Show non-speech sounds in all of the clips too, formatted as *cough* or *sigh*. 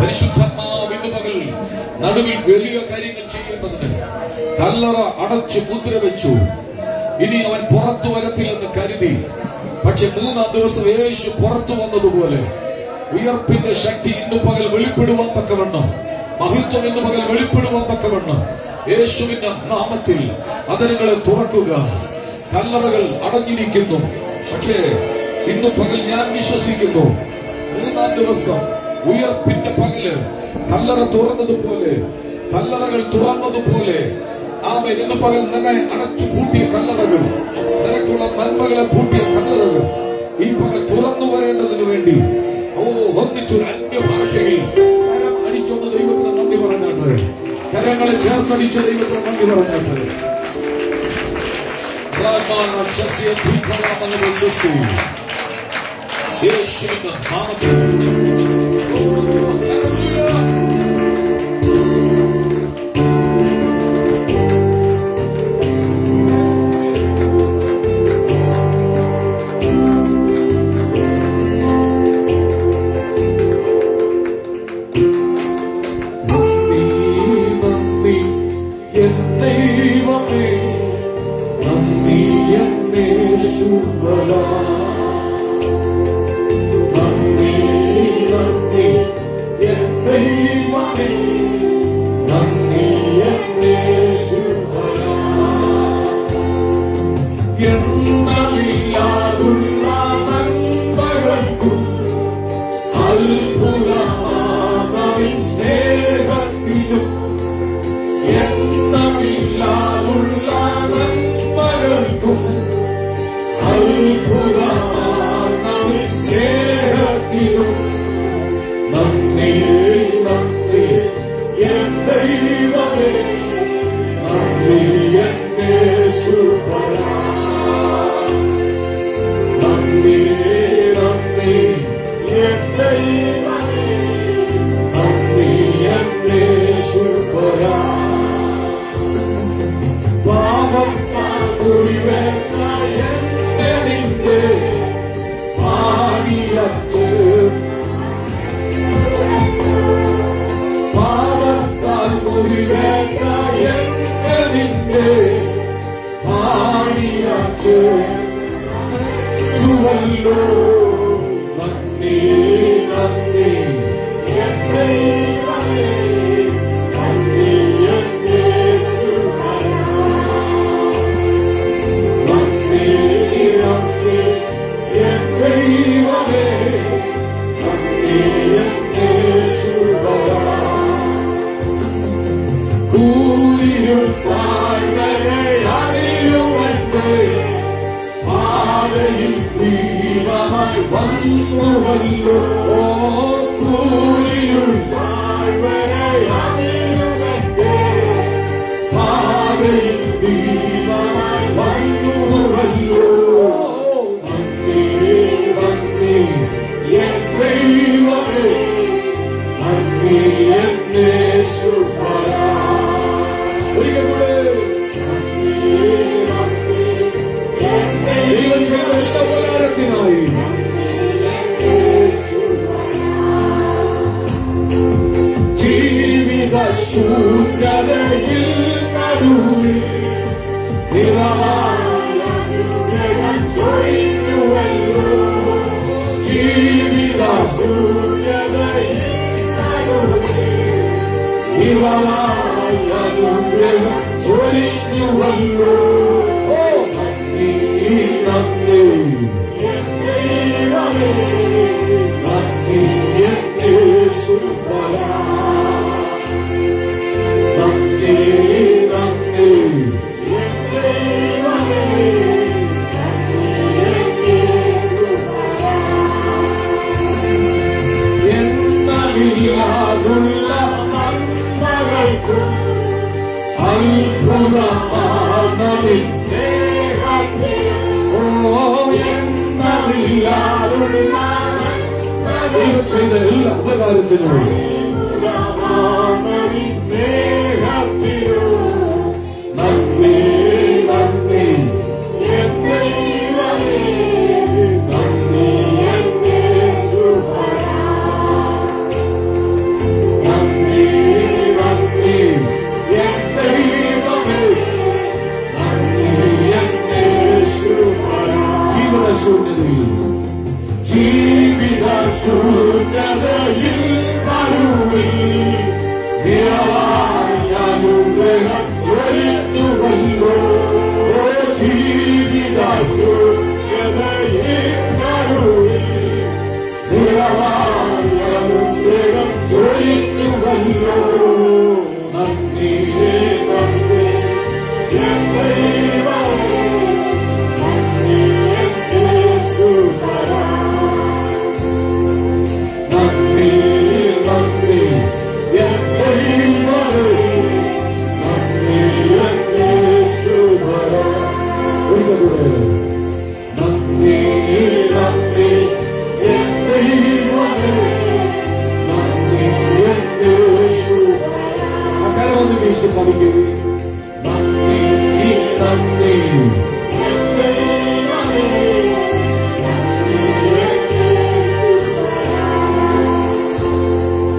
പരിശുദ്ധാത്മാവ് ഇന്ന് പകൽ നടുവിൽ വലിയ കാര്യങ്ങൾ ചെയ്യേണ്ടതിന് കല്ലറ അടച്ചു മുദ്ര വെച്ചു. ഇനി അവൻ പുറത്തു വരത്തില്ലെന്ന് കരുതി. പക്ഷെ മൂന്നാം ദിവസം യേശു പുറത്തു വന്നതുപോലെ ഉയർപ്പിന്റെ ശക്തി ഇന്ന് പകൽ വെളിപ്പെടുവാൻ തക്കവണ്ണം. മഹത്വം ഇന്ന് പകൽ വെളിപ്പെടുവാൻ തക്കവണ്ണം. യേശുവിന്റെ നാമത്തിൽ അതിരുകളെ തുറക്കുക. കല്ലറകൾ അടഞ്ഞിരിക്കുന്നു. പക്ഷേ ഇന്ന് പകൽ ഞാൻ വിശ്വസിക്കുന്നു. മൂന്നാം ദിവസം ഉയർപ്പിന്റെ പകൽ കല്ലറ തുറന്നതുപോലെ കല്ലറകൾ തുറന്നതുപോലെ. ആമേൻ. ഇന്ന് പകൽ നിന്നെ അടച്ചു പൂട്ടിയ കല്ലറകൾ നിനക്കുള്ള നന്മകളെ പൂട്ടിയ കല്ലറകൾ ഈ പകൽ തുറന്നു വരേണ്ടതിന് വേണ്ടി. ഓ ഒന്നിച്ചൊരു അന്യഭാഷയിൽ കരം അടിച്ചൊന്ന് ദൈവത്തിന് നന്ദി പറഞ്ഞാട്ട്. കരങ്ങളെ ചേർത്തടിച്ച ദൈവത്തിന് നന്ദി പറഞ്ഞാട്ട്. യേശുവിന്റെ നാമത്തിൽ നന്ദി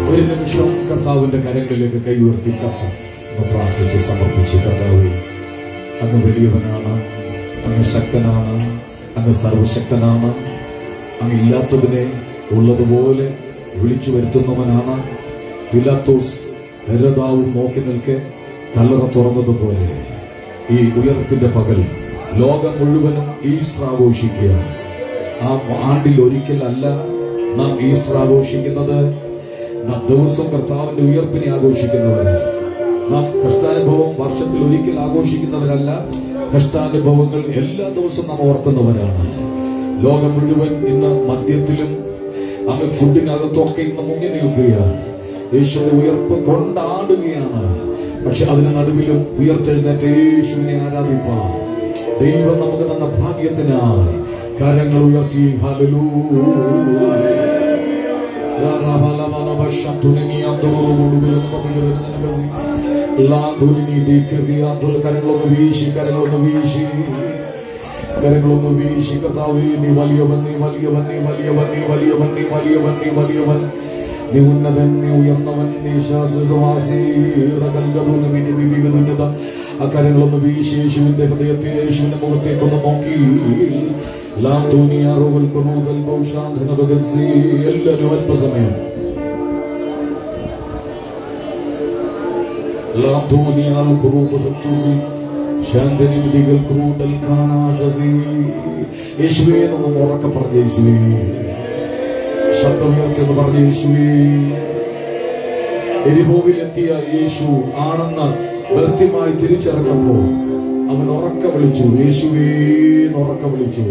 ഒരു നിമിഷം കർത്താവിന്റെ കരങ്ങളിലേക്ക് കൈ ഉയർത്തി കർത്താവ് പ്രാർത്ഥിച്ച് സമർപ്പിച്ച് കർത്താവ് അങ്ങ് വലിയവനാണ്. അങ്ങ് ശക്തനാണ് അങ്ങ് സർവശക്തനാണ് അങ്ങ് ഇല്ലാത്തതിനെ ഉള്ളതുപോലെ വിളിച്ചു വരുത്തുന്നവനാണ് പിലാത്തോസ്. ഹരതാവ് നോക്കി നിൽക്കെ കല്ലറ തുറന്നതുപോലെ ഈ ഉയർത്തിന്റെ പകൽ ലോകം മുഴുവനും ഈസ്റ്റർ ആഘോഷിക്കുക ആ ആണ്ടിൽ ഒരിക്കലല്ല നാം ഈസ്റ്റർ ആഘോഷിക്കുന്നത് നാം ദിവസം കർത്താവിന്റെ ഉയർപ്പിനെ ആഘോഷിക്കുന്നവരാണ്. നാം കഷ്ടാനുഭവം വർഷത്തിൽ ഒരിക്കൽ ആഘോഷിക്കുന്നവരല്ല. കഷ്ടാനുഭവങ്ങൾ എല്ലാ ദിവസവും നാം ഓർക്കുന്നവരാണ്. ലോകം മുഴുവൻ ഇന്ന് മദ്യത്തിലും അങ്ങ് ഫുഡിനകത്തൊക്കെ ഇന്ന് മുങ്ങി നിൽക്കുകയാണ്. യേശുവിന്റെ ഉയർപ്പ് കൊണ്ടാടുകയാണ്. പക്ഷെ അതിന് നടുവിലും ഉയർത്തെഴുന്നേറ്റ യേശുവിനെ ആരാധിപ്പാൻ ദൈവം നമുക്ക് തന്ന ഭാഗ്യത്തിനായി കാര്യങ്ങൾ ഉയർത്തി. ഹലലൂ കരങ്ങളൊന്ന് വീശി കരങ്ങളൊന്ന് വീശി കരങ്ങളൊന്ന് വീശി കർത്താവേ നീ വലിയവൻ നീ വലിയവൻ നീ വലിയവൻ നീ വലിയവൻ നീ വലിയവൻ നീ വലിയവൻ നീ ഉന്നതൻ നീ ഉയർന്നവൻ നീ ശാശ്വതവാസി വിവിധ ആ കരങ്ങളൊന്ന് വീശി യേശുവിന്റെ ഹൃദയത്തെ യേശുവിന്റെ മുഖത്തേക്കൊന്ന് നോക്കി ലാം തോന്നിയ റോവൽ കൊറൂതൽ ബൗഷാന്തന രഹസ്യ എല്ലാവരും അല്പസമയം ലാം തോന്നിയ ഖുറൂബ് ഹത്തുസി ശാന്തനി യേശുവേ എന്നൊന്ന് ഉറക്കെ പറഞ്ഞ യേശുവേ ശബ്ദമുയർച്ചെന്ന് പറഞ്ഞ യേശുവേ എരിഹോവിലെത്തിയ യേശു ആണെന്ന് കൃത്യമായി തിരിച്ചറിഞ്ഞപ്പോ അവൻ ഉറക്ക വിളിച്ചു യേശുവേ ഉറക്ക വിളിച്ചു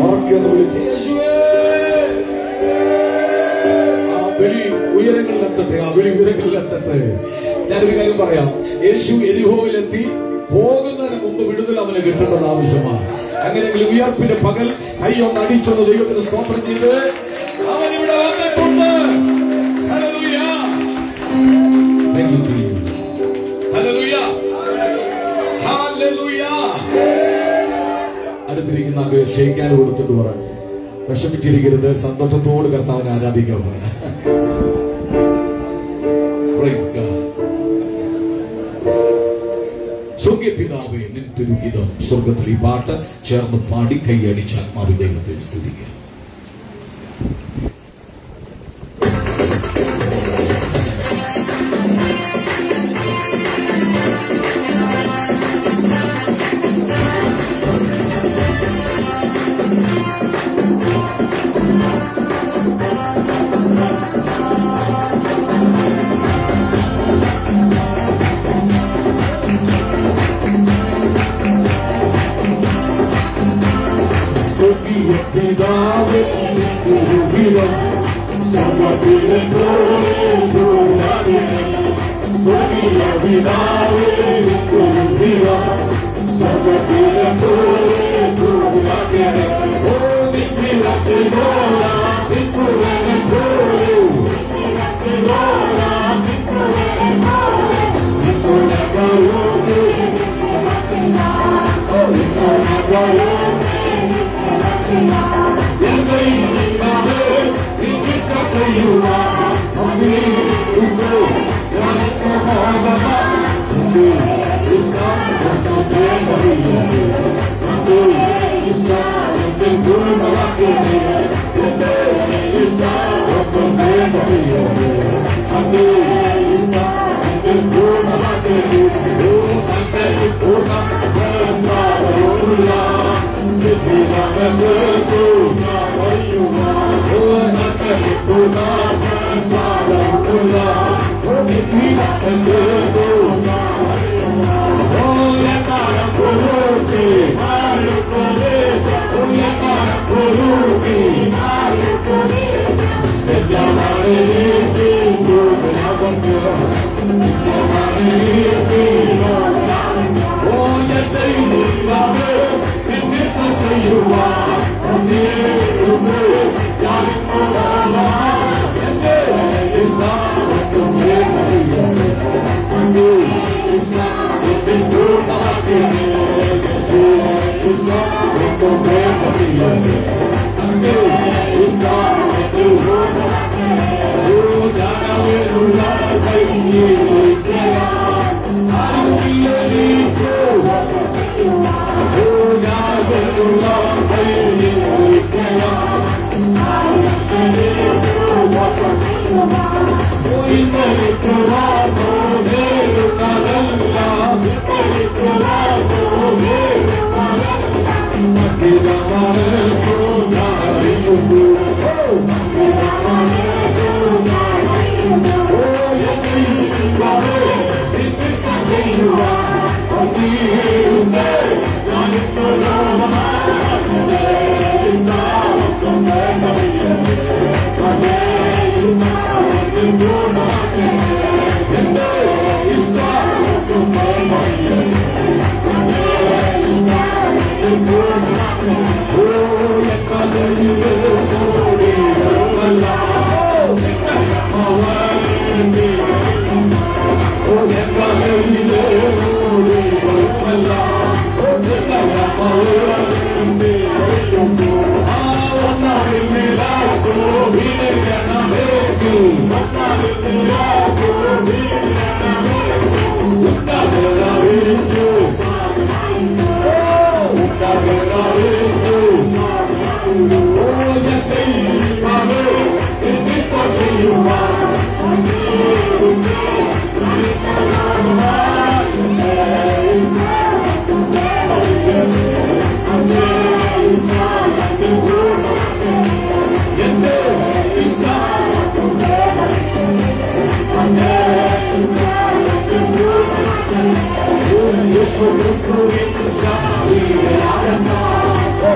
ഉറക്കെന്ന് വിളിച്ചു യേശുവേ ആ വിളി ഉയരങ്ങളിലെത്തട്ടെ ആ വിളി ഉയരങ്ങളിലെത്തട്ടെ ഞാനൊരു കാര്യം പറയാം. യേശു എലിഹോയിലെത്തി പോകുന്നതിന് മുമ്പ് വിടുതൽ അവന് കിട്ടേണ്ടത് ആവശ്യമാണ്. അങ്ങനെയെങ്കിൽ ഉയർപ്പിന്റെ പകൽ കൈ ഒന്ന് അടിച്ചൊന്ന് ദൈവത്തിന് സ്തോത്രം ചെയ്ത്. അടുത്തിരിക്കുന്ന ക്ഷയിക്കാൻ കൊടുത്തിട്ട് പറ. വിഷമിച്ചിരിക്കരുത്. സന്തോഷത്തോട് കർത്താവിനെ ആരാധിക്കാൻ പറ. *laughs* Praise പിതാവേ നിൻ തിരുഹിതം സ്വർഗത്തിൽ ഈ പാട്ട് ചേർന്ന് പാടി കൈയടിച്ച് ആത്മാവി ദൈവത്തെ സ്തുതിക്കുക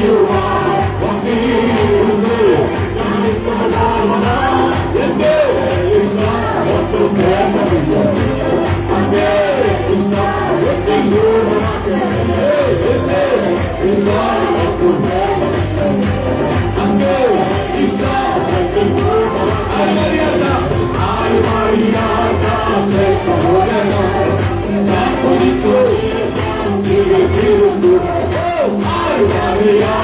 Brasil, Oh,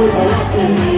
Morocco.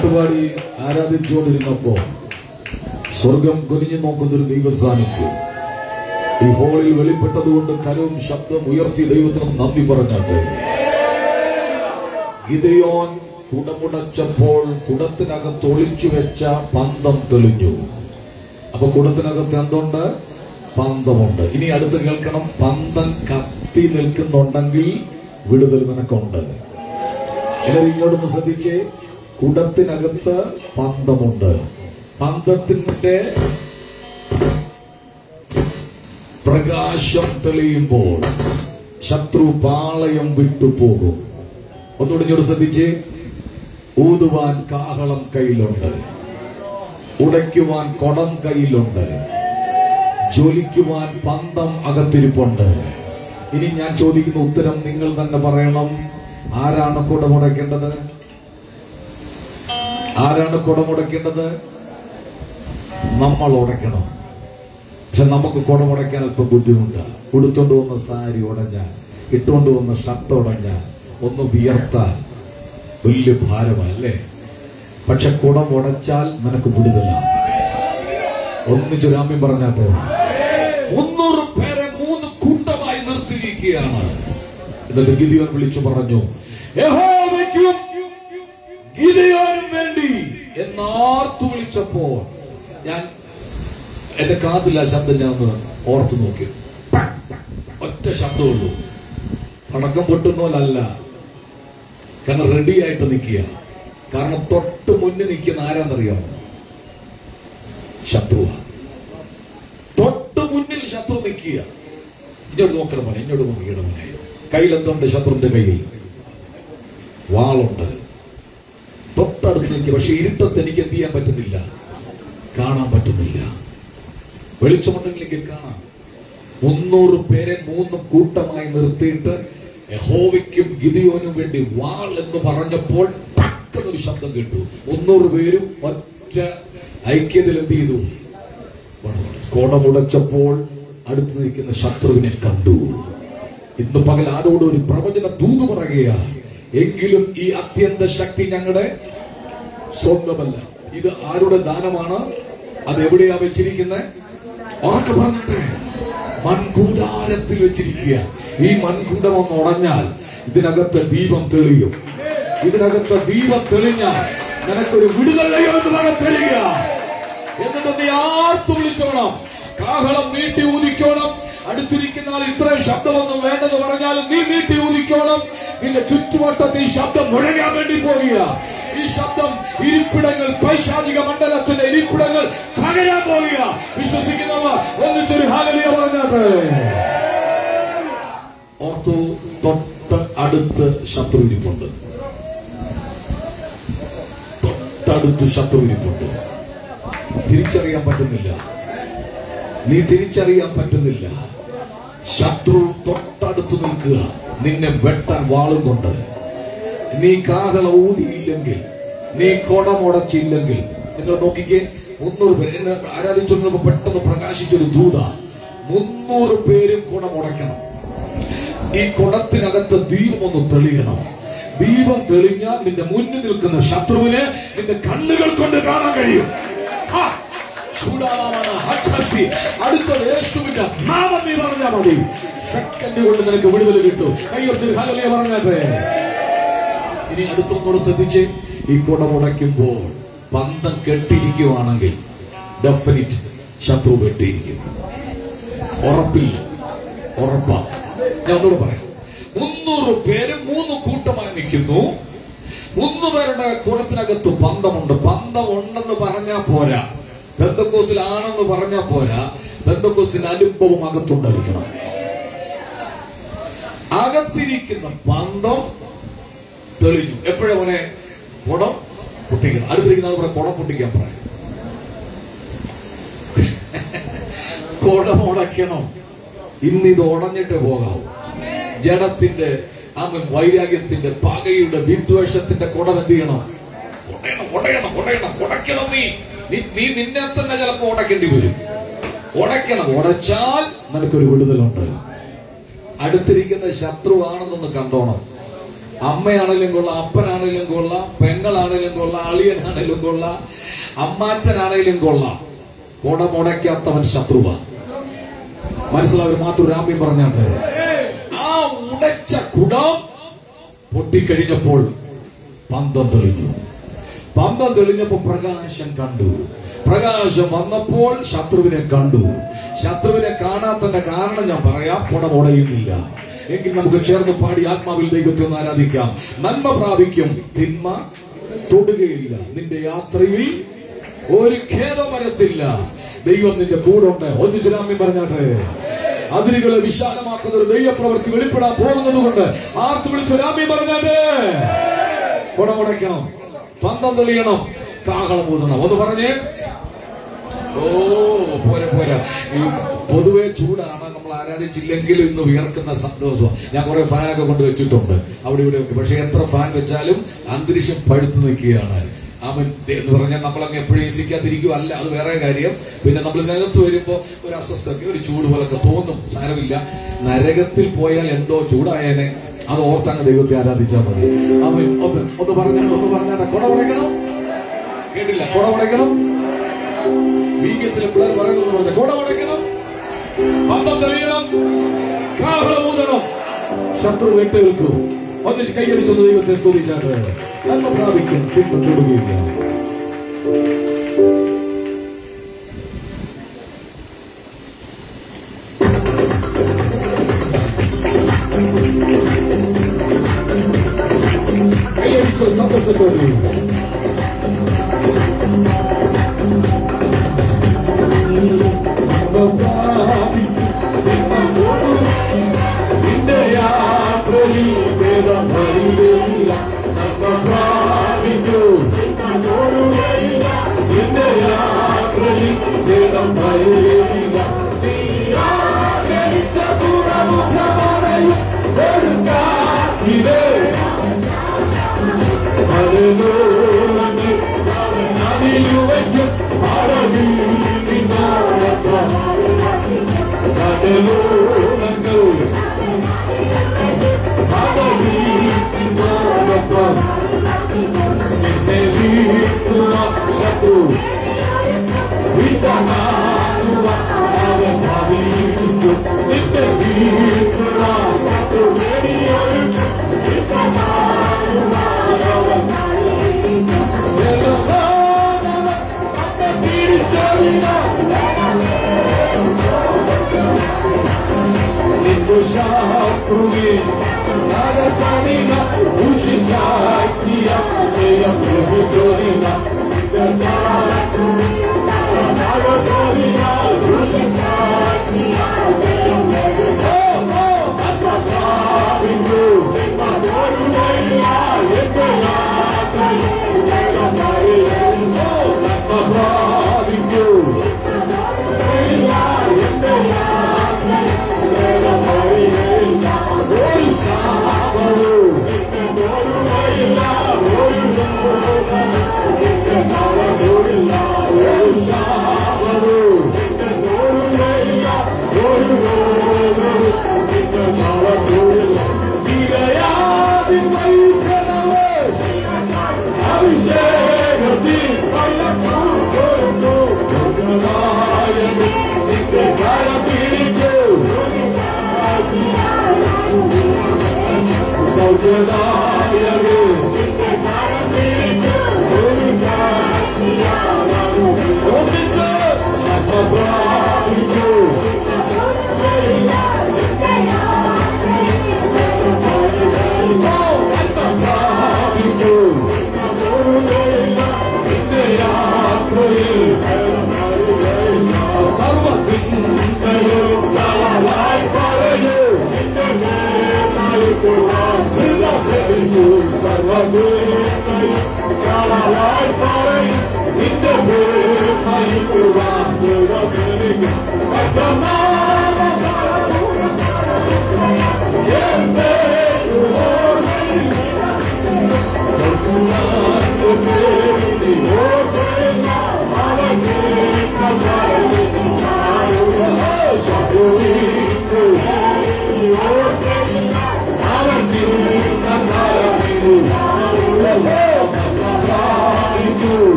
പാട്ടുപാടി ആരാധിച്ചുകൊണ്ടിരുന്നപ്പോ സ്വർഗം കുനിഞ്ഞു നോക്കുന്നൊരു ദൈവസാന്നിധ്യം ഈ ഹോളിൽ വെളിപ്പെട്ടതുകൊണ്ട് കരവും ശബ്ദം ഉയർത്തി ദൈവത്തിന് നന്ദി പറഞ്ഞാട്ടെ ഗിതയോൻ കുടമുടച്ചപ്പോൾ കുടത്തിനകത്ത് ഒളിച്ചു വെച്ച പന്തം തെളിഞ്ഞു. അപ്പൊ കുടത്തിനകത്ത് എന്തുണ്ട്? പന്തമുണ്ട്. ഇനി അടുത്ത് കേൾക്കണം. പന്തം കത്തി നിൽക്കുന്നുണ്ടെങ്കിൽ വിടുതൽ നിനക്കുണ്ട്. എല്ലാവരും ഇങ്ങോട്ടൊന്ന് ശ്രദ്ധിച്ചേ. കുടത്തിനകത്ത് പന്തമുണ്ട്. പന്തത്തിന്റെ പ്രകാശം തെളിയുമ്പോൾ ശത്രു പാളയം വിട്ടുപോകും ഒന്നുകൂടി ഞൊരു ശ്രദ്ധിച്ച്. ഊതുവാൻ കാഹളം കയ്യിലുണ്ട്. ഉടയ്ക്കുവാൻ കൊടം കയ്യിലുണ്ട്. ജ്വലിക്കുവാൻ പന്തം അകത്തിരിപ്പുണ്ട്. ഇനി ഞാൻ ചോദിക്കുന്ന ഉത്തരം നിങ്ങൾ തന്നെ പറയണം. ആരാണ് കുടമുടക്കേണ്ടത് ആരാണ് കുടമുടക്കേണ്ടത് നമ്മൾ ഉടയ്ക്കണം. പക്ഷെ നമുക്ക് കുടമുടയ്ക്കാൻ അല്പം ബുദ്ധിമുട്ടാണ് ഉടുത്തോണ്ട് വന്ന സാരി ഉടഞ്ഞാൽ ഇട്ടുകൊണ്ട് വന്ന ഷർട്ട് ഉടഞ്ഞാൽ ഒന്ന് വിയർത്താൽ വലിയ ഭാരമല്ലേ പക്ഷെ കുടം ഉടച്ചാൽ നിനക്ക് വിടുതലാണ് ഒന്നിച്ചൊരാമ്യം പറഞ്ഞാട്ടെ മുന്നൂറ് പേരെ മൂന്ന് കൂട്ടമായി നിർത്തിയിരിക്കുകയാണ്. എന്നിട്ട് ഗിരിയോൻ വിളിച്ചു പറഞ്ഞു വേണ്ടി എന്നാർത്തു വിളിച്ചപ്പോൾ ഞാൻ എന്റെ കാതിൽ ശബ്ദം ഞാൻ ഒന്ന് ഓർത്തു നോക്കി. ഒറ്റ ശബ്ദമുള്ളൂ പടക്കം പൊട്ടുന്നോലല്ല കാരണം റെഡി ആയിട്ട് നിൽക്കുക. കാരണം തൊട്ട് മുന്നിൽ നിൽക്കുന്ന ആരാന്നറിയാമോ ശത്രുവ. തൊട്ട് മുന്നിൽ ശത്രു നിൽക്കുക. ഇങ്ങോട്ട് നോക്കണം മോനെ നോക്കിക്കണം മോനെ. കയ്യിൽ എന്തുണ്ട് ശത്രുവിന്റെ കയ്യിൽ. വാളുണ്ട്. തൊട്ടടുത്ത് നിൽക്കുക പക്ഷെ ഇരുട്ടത്ത് എനിക്ക് എന്ത് ചെയ്യാൻ പറ്റുന്നില്ല? കാണാൻ പറ്റുന്നില്ല. വെളിച്ചമുണ്ടെങ്കിൽ കാണാം. മുന്നൂറ് പേരെ മൂന്ന് കൂട്ടമായി നിർത്തിയിട്ട് യഹോവയ്ക്കും ഗിദിയോനും വേണ്ടി വാൾ എന്ന് പറഞ്ഞപ്പോൾ ടക്കെന്നൊരു ശബ്ദം കേട്ടു. മുന്നൂറ് പേരും ഒറ്റ ഐക്യത്തിൽ എന്ത് ചെയ്തു? കോണമുടച്ചപ്പോൾ അടുത്ത് നിൽക്കുന്ന ശത്രുവിനെ കണ്ടു. ഇന്ന് പകൽ ആരോട് ഒരു പ്രവചന തൂതു പറയുക എങ്കിലും ഈ അത്യന്ത ശക്തി ഞങ്ങളുടെ സ്വന്തമല്ല. ഇത് ആരുടെ ദാനമാണ്? അത് എവിടെയാ വെച്ചിരിക്കുന്നത് ഉറക്കെ പറഞ്ഞിട്ടെ? മൺകൂടാരത്തിൽ വെച്ചിരിക്കുക. ഈ മൺകൂടം ഒന്ന് ഉടഞ്ഞാൽ ഇതിനകത്ത് ദീപം തെളിയും. ഇതിനകത്ത് ദീപം തെളിഞ്ഞാൽ നിനക്കൊരു വിടുതലയോ എന്ന് പറഞ്ഞ തെളിയുക. എന്നിട്ട് നീ ആർത്തു വിളിച്ചോണം. കാഹളം നീട്ടി ഊതിക്കോണം. അടുത്തിരിക്കുന്ന ആൾ ഇത്രയും ശബ്ദമൊന്നും വേണ്ടെന്ന് പറഞ്ഞാൽ നീ നീട്ടി ഊതിക്കോണം നിന്റെ ചുറ്റുവട്ടത്തിൽ ഈ ശബ്ദം മുഴങ്ങാൻ വേണ്ടി പോകുക ഈ ശബ്ദം ഇരിപ്പിടങ്ങൾ പൈശാചിക മണ്ഡലത്തിന്റെ ഇരിപ്പിടങ്ങൾ തകരാൻ പോകുക വിശ്വസിക്കുന്നവർ ഒന്നിച്ചൊരു ഹാലലിയ പറഞ്ഞാട്ടെ. ഓർത്തു തൊട്ട് അടുത്ത് ശത്രു ഇരിപ്പുണ്ട്. തൊട്ടടുത്ത് ശത്രു ഇരിപ്പുണ്ട്. തിരിച്ചറിയാൻ പറ്റുന്നില്ല. നീ തിരിച്ചറിയാൻ പറ്റുന്നില്ല. ശത്രു തൊട്ടടുത്ത് നിൽക്കുക. നിന്നെ വെട്ടാൻ വാളും കൊണ്ട് നീ കാഹള ഊതിയില്ലെങ്കിൽ നീ കൊടമുടച്ചില്ലെങ്കിൽ നിങ്ങൾ നോക്കിക്കേ മുന്നൂറ് പേര് എന്നെ ആരാധിച്ചോണ്ടിരുന്നപ്പോ പെട്ടെന്ന് പ്രകാശിച്ചൊരു ദൂത. മുന്നൂറ് പേരും കുടമുടയ്ക്കണം. ഈ കുടത്തിനകത്ത് ദീപം ഒന്ന് തെളിയണം. ദീപം തെളിഞ്ഞാൽ നിന്റെ മുന്നിൽ നിൽക്കുന്ന ശത്രുവിനെ നിന്റെ കണ്ണുകൾ കൊണ്ട് കാണാൻ കഴിയും. ആ, ചൂടാറാണ് ഹഠസി. അടുത്ത യേശുവിന്റെ നാമം കൊണ്ട് നിനക്ക് ഇനി ശ്രദ്ധിച്ച് ഈ കുട മുടയ്ക്കുമ്പോൾ പന്തം കെട്ടിയിരിക്കുവാണെങ്കിൽ ഡെഫിനിറ്റ് ശത്രു കെട്ടിയിരിക്കും. ഉറപ്പില്ല ഉറപ്പാ. ഞാൻ ഒന്നുകൂടെ പറയാം. മുന്നൂറ് പേര് മൂന്ന് കൂട്ടമായി നിൽക്കുന്നു. മൂന്ന് പേരുടെ കൂടത്തിനകത്ത് പന്തമുണ്ട്. പന്തം ഉണ്ടെന്ന് പറഞ്ഞാൽ പോരാ. ബന്ധക്കോസിലാണെന്ന് പറഞ്ഞാൽ പോരാ. ബന്ധക്കോസിന് അനുഭവം അകത്തുണ്ടായിരിക്കണം. അകത്തിരിക്കുന്ന പന്തം തെളിഞ്ഞു. എപ്പോഴാ കുടം പൊട്ടിക്കണം. അടുത്തിരിക്കുന്ന ആൾ പറയാം കുടം പൊട്ടിക്കാൻ പറയാം. കുടം ഉടയ്ക്കണം. ഇന്ന് ഇത് ഉടഞ്ഞിട്ട് പോകാവൂ. ജഡത്തിന്റെ ആമൻ വൈരാഗ്യത്തിന്റെ പകയുടെ വിദ്വേഷത്തിന്റെ കുടം എന്ത് ചെയ്യണം? ഉടയണം ഉടയണം ഉടയണം ഉടയ്ക്കണം നീ. നീ- നിന്നെ തന്നെ ചിലപ്പോ ഉടക്കേണ്ടി വരും. ഉടയ്ക്കണം. ഉടച്ചാൽ നിനക്കൊരു വിടുതലുണ്ട്. അടുത്തിരിക്കുന്ന ശത്രുവാണെന്നൊന്ന് കണ്ടോണം. അമ്മയാണെങ്കിലും കൊള്ളാം അപ്പനാണെങ്കിലും കൊള്ളാം പെങ്ങളാണെങ്കിലും കൊള്ളാം അളിയനാണെങ്കിലും കൊള്ളാം അമ്മാച്ചനാണെങ്കിലും കൊള്ളാം. കുടമുടയ്ക്കാത്തവൻ ശത്രുവ. മനസ്സിലാവർ മാത്രം രാമ്യം പറഞ്ഞാണ്ട് ആ ഉടച്ച കുടം പൊട്ടിക്കഴിഞ്ഞപ്പോൾ പന്തം തെളിഞ്ഞു. പന്തം തെളിഞ്ഞപ്പോ പ്രകാശം കണ്ടു. പ്രകാശം വന്നപ്പോൾ ശത്രുവിനെ കണ്ടു. ശത്രുവിനെ കാണാത്തന്റെ കാരണം ഞാൻ പറയാം കുടം ഉടയുന്നില്ല. എങ്കിൽ നമുക്ക് ചേർന്ന് പാടി ആത്മാവിൽ ദൈവത്തെ ഒന്ന് ആരാധിക്കാം. നന്മ പ്രാപിക്കും. തിന്മ തൊടുകയില്ല. നിന്റെ യാത്രയിൽ ഒരു ഖേദം വരത്തില്ല. ദൈവം നിന്റെ കൂടെ ഉണ്ട്. ഒന്ന് ചിലാമി പറഞ്ഞാട്ടെ. അതിരുകളെ വിശാലമാക്കുന്ന ഒരു ദൈവപ്രവൃത്തി വെളിപ്പെടാൻ പോകുന്നത് കൊണ്ട് ആർത്ത് വിളിച്ചു രാമി പറഞ്ഞാട്ടെ. കുടമുടയ്ക്കണം പന്തം തെളിയണം. കാഹളം ഊതണം. ഒന്ന് പറഞ്ഞേ. ഓ പോരെ പോരാ. ഈ പൊതുവെ ചൂടാണ്. നമ്മൾ ആരാധിച്ചില്ലെങ്കിൽ ഇന്ന് വിയർക്കുന്ന സന്തോഷം. ഞാൻ കുറെ ഫാനൊക്കെ കൊണ്ട് വെച്ചിട്ടുണ്ട്. അവിടെ ഇവിടെ ഒക്കെ. പക്ഷെ എത്ര ഫാൻ വെച്ചാലും അന്തരീക്ഷം പഴുത്തു നിൽക്കുകയാണ്. അവൻ എന്ന് പറഞ്ഞാൽ നമ്മളങ്ങ് എപ്പോഴും ഏസിക്കാതിരിക്കും അല്ല അത് വേറെ കാര്യം. പിന്നെ നമ്മൾ നരകത്ത് വരുമ്പോ ഒരു അസ്വസ്ഥത ഒരു ചൂട് പോലൊക്കെ തോന്നും. സാരമില്ല. നരകത്തിൽ പോയാൽ എന്തോ ചൂടായേനെ. അത് ഓർത്തങ്ങ് ദൈവത്തെ ആരാധിച്ചാൽ മതി. അവൻ ഒന്ന് ഒന്ന് പറഞ്ഞാണ് ഒന്ന് പറഞ്ഞാണ് കുട ഉടയ്ക്കണം? കേട്ടില്ല. കുട ഉടയ്ക്കണം? വി എസിലെ പിള്ളേർ പറയുന്നത് പറഞ്ഞ കൂടെ ശത്രു വെട്ടേൽക്കും ഒന്നിച്ച് കൈയടിച്ചൊന്ന് ദൈവത്തെ സ്തുതിച്ചാണ് നന്മ പ്രാപിക്കും. തിന്മ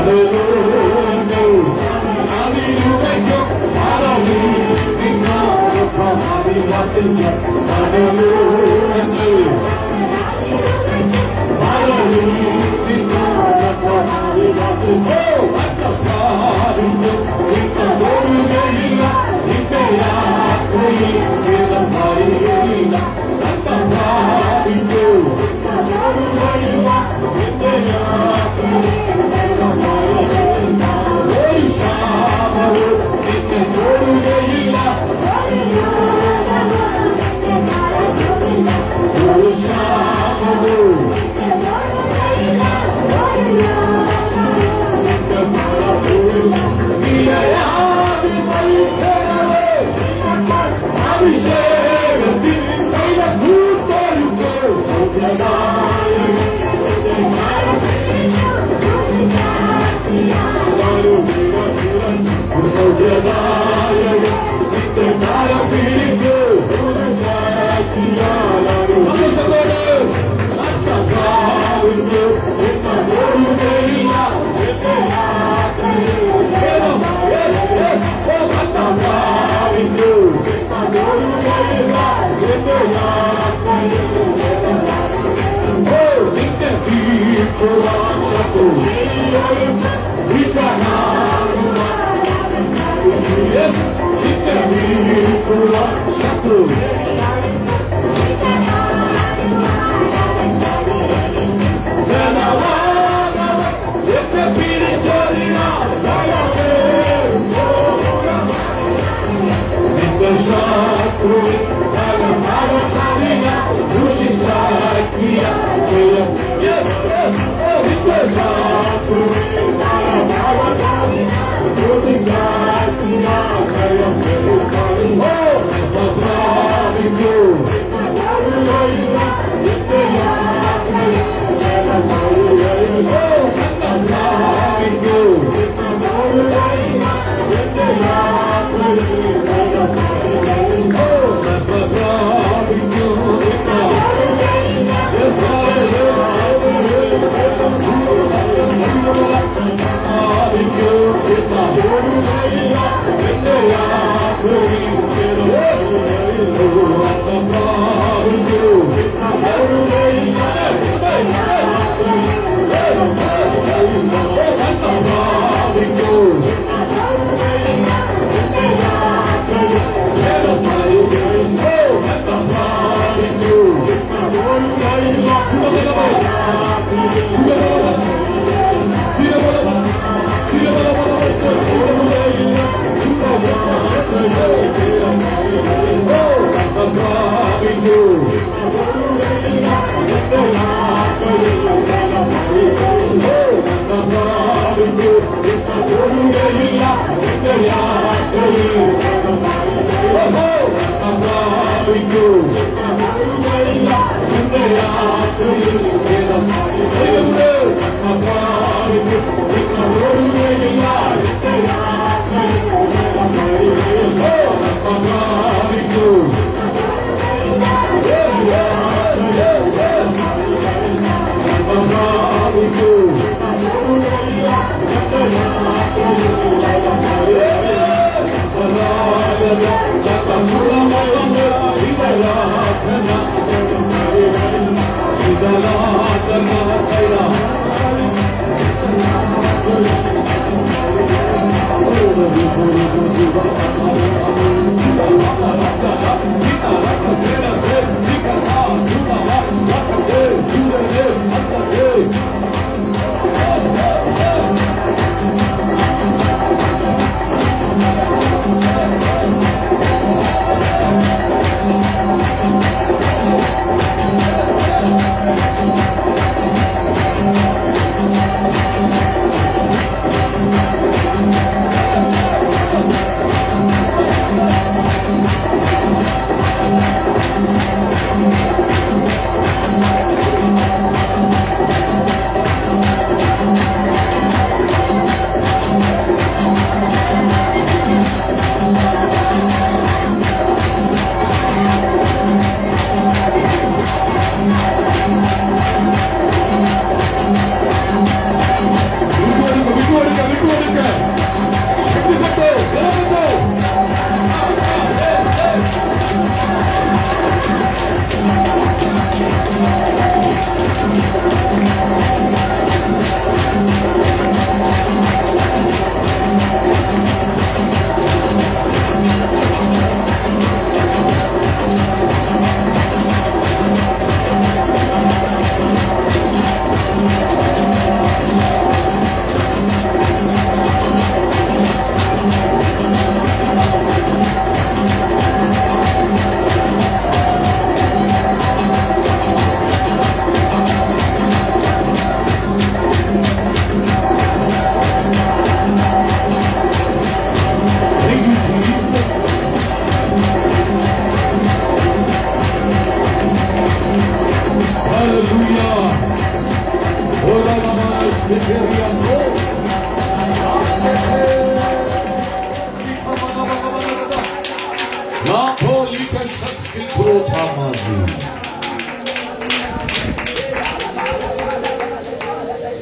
Hallelujah.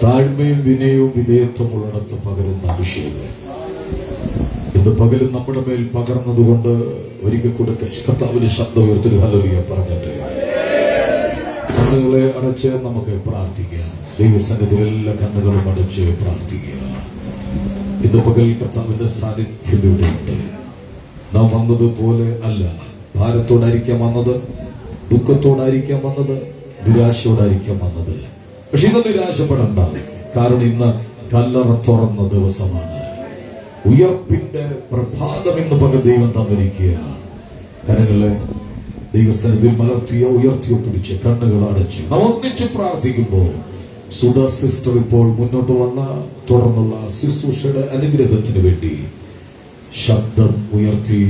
താഴ്മയും വിനയവും വിധേയത്വം ഉള്ളിടത്ത് പകരുന്ന അഭിഷേകം. ഇന്ന് പകലും നമ്മുടെ മേൽ പകർന്നതുകൊണ്ട് ഒരിക്കൽ കൂടെ കർത്താവിന് ശബ്ദം ഉയർത്തി ഹലോലിയ പറഞ്ഞിട്ട്. കണ്ണുകളെ അടച്ച് നമുക്ക് പ്രാർത്ഥിക്കാം. ദൈവസന്നിധിയിൽ എല്ലാ കണ്ണുകളും അടച്ച് പ്രാർത്ഥിക്കുക ഇന്ന് പകൽ കർത്താവിന്റെ സാന്നിധ്യം ഇവിടെയുണ്ട് നാം വന്നതുപോലെ അല്ല. ഭാരത്തോടായിരിക്കാം വന്നത്. ദുഃഖത്തോടായിരിക്കാം വന്നത് നിരാശയോടായിരിക്കാം വന്നത്. പക്ഷെ ഇന്ന് നിരാശപ്പെടണ്ട. കാരണം ഇന്ന് കല്ലറ തുറന്ന ദിവസമാണ്. ഉയർപ്പിന്റെ പ്രഭാതം എന്ന് പക ദൈവം തന്നിരിക്കുകയാണ്. കരങ്ങളെ ദൈവസനവിൽ മലർത്തിയോ ഉയർത്തിയോ പിടിച്ച് കണ്ണുകൾ അടച്ച് ഒന്നിച്ച് പ്രാർത്ഥിക്കുമ്പോൾ സുധ സിസ്റ്റർ ഇപ്പോൾ മുന്നോട്ട് വന്ന തുടർന്നുള്ള ശുശ്രൂഷയുടെ അനുഗ്രഹത്തിന് വേണ്ടി ശബ്ദം ഉയർത്തി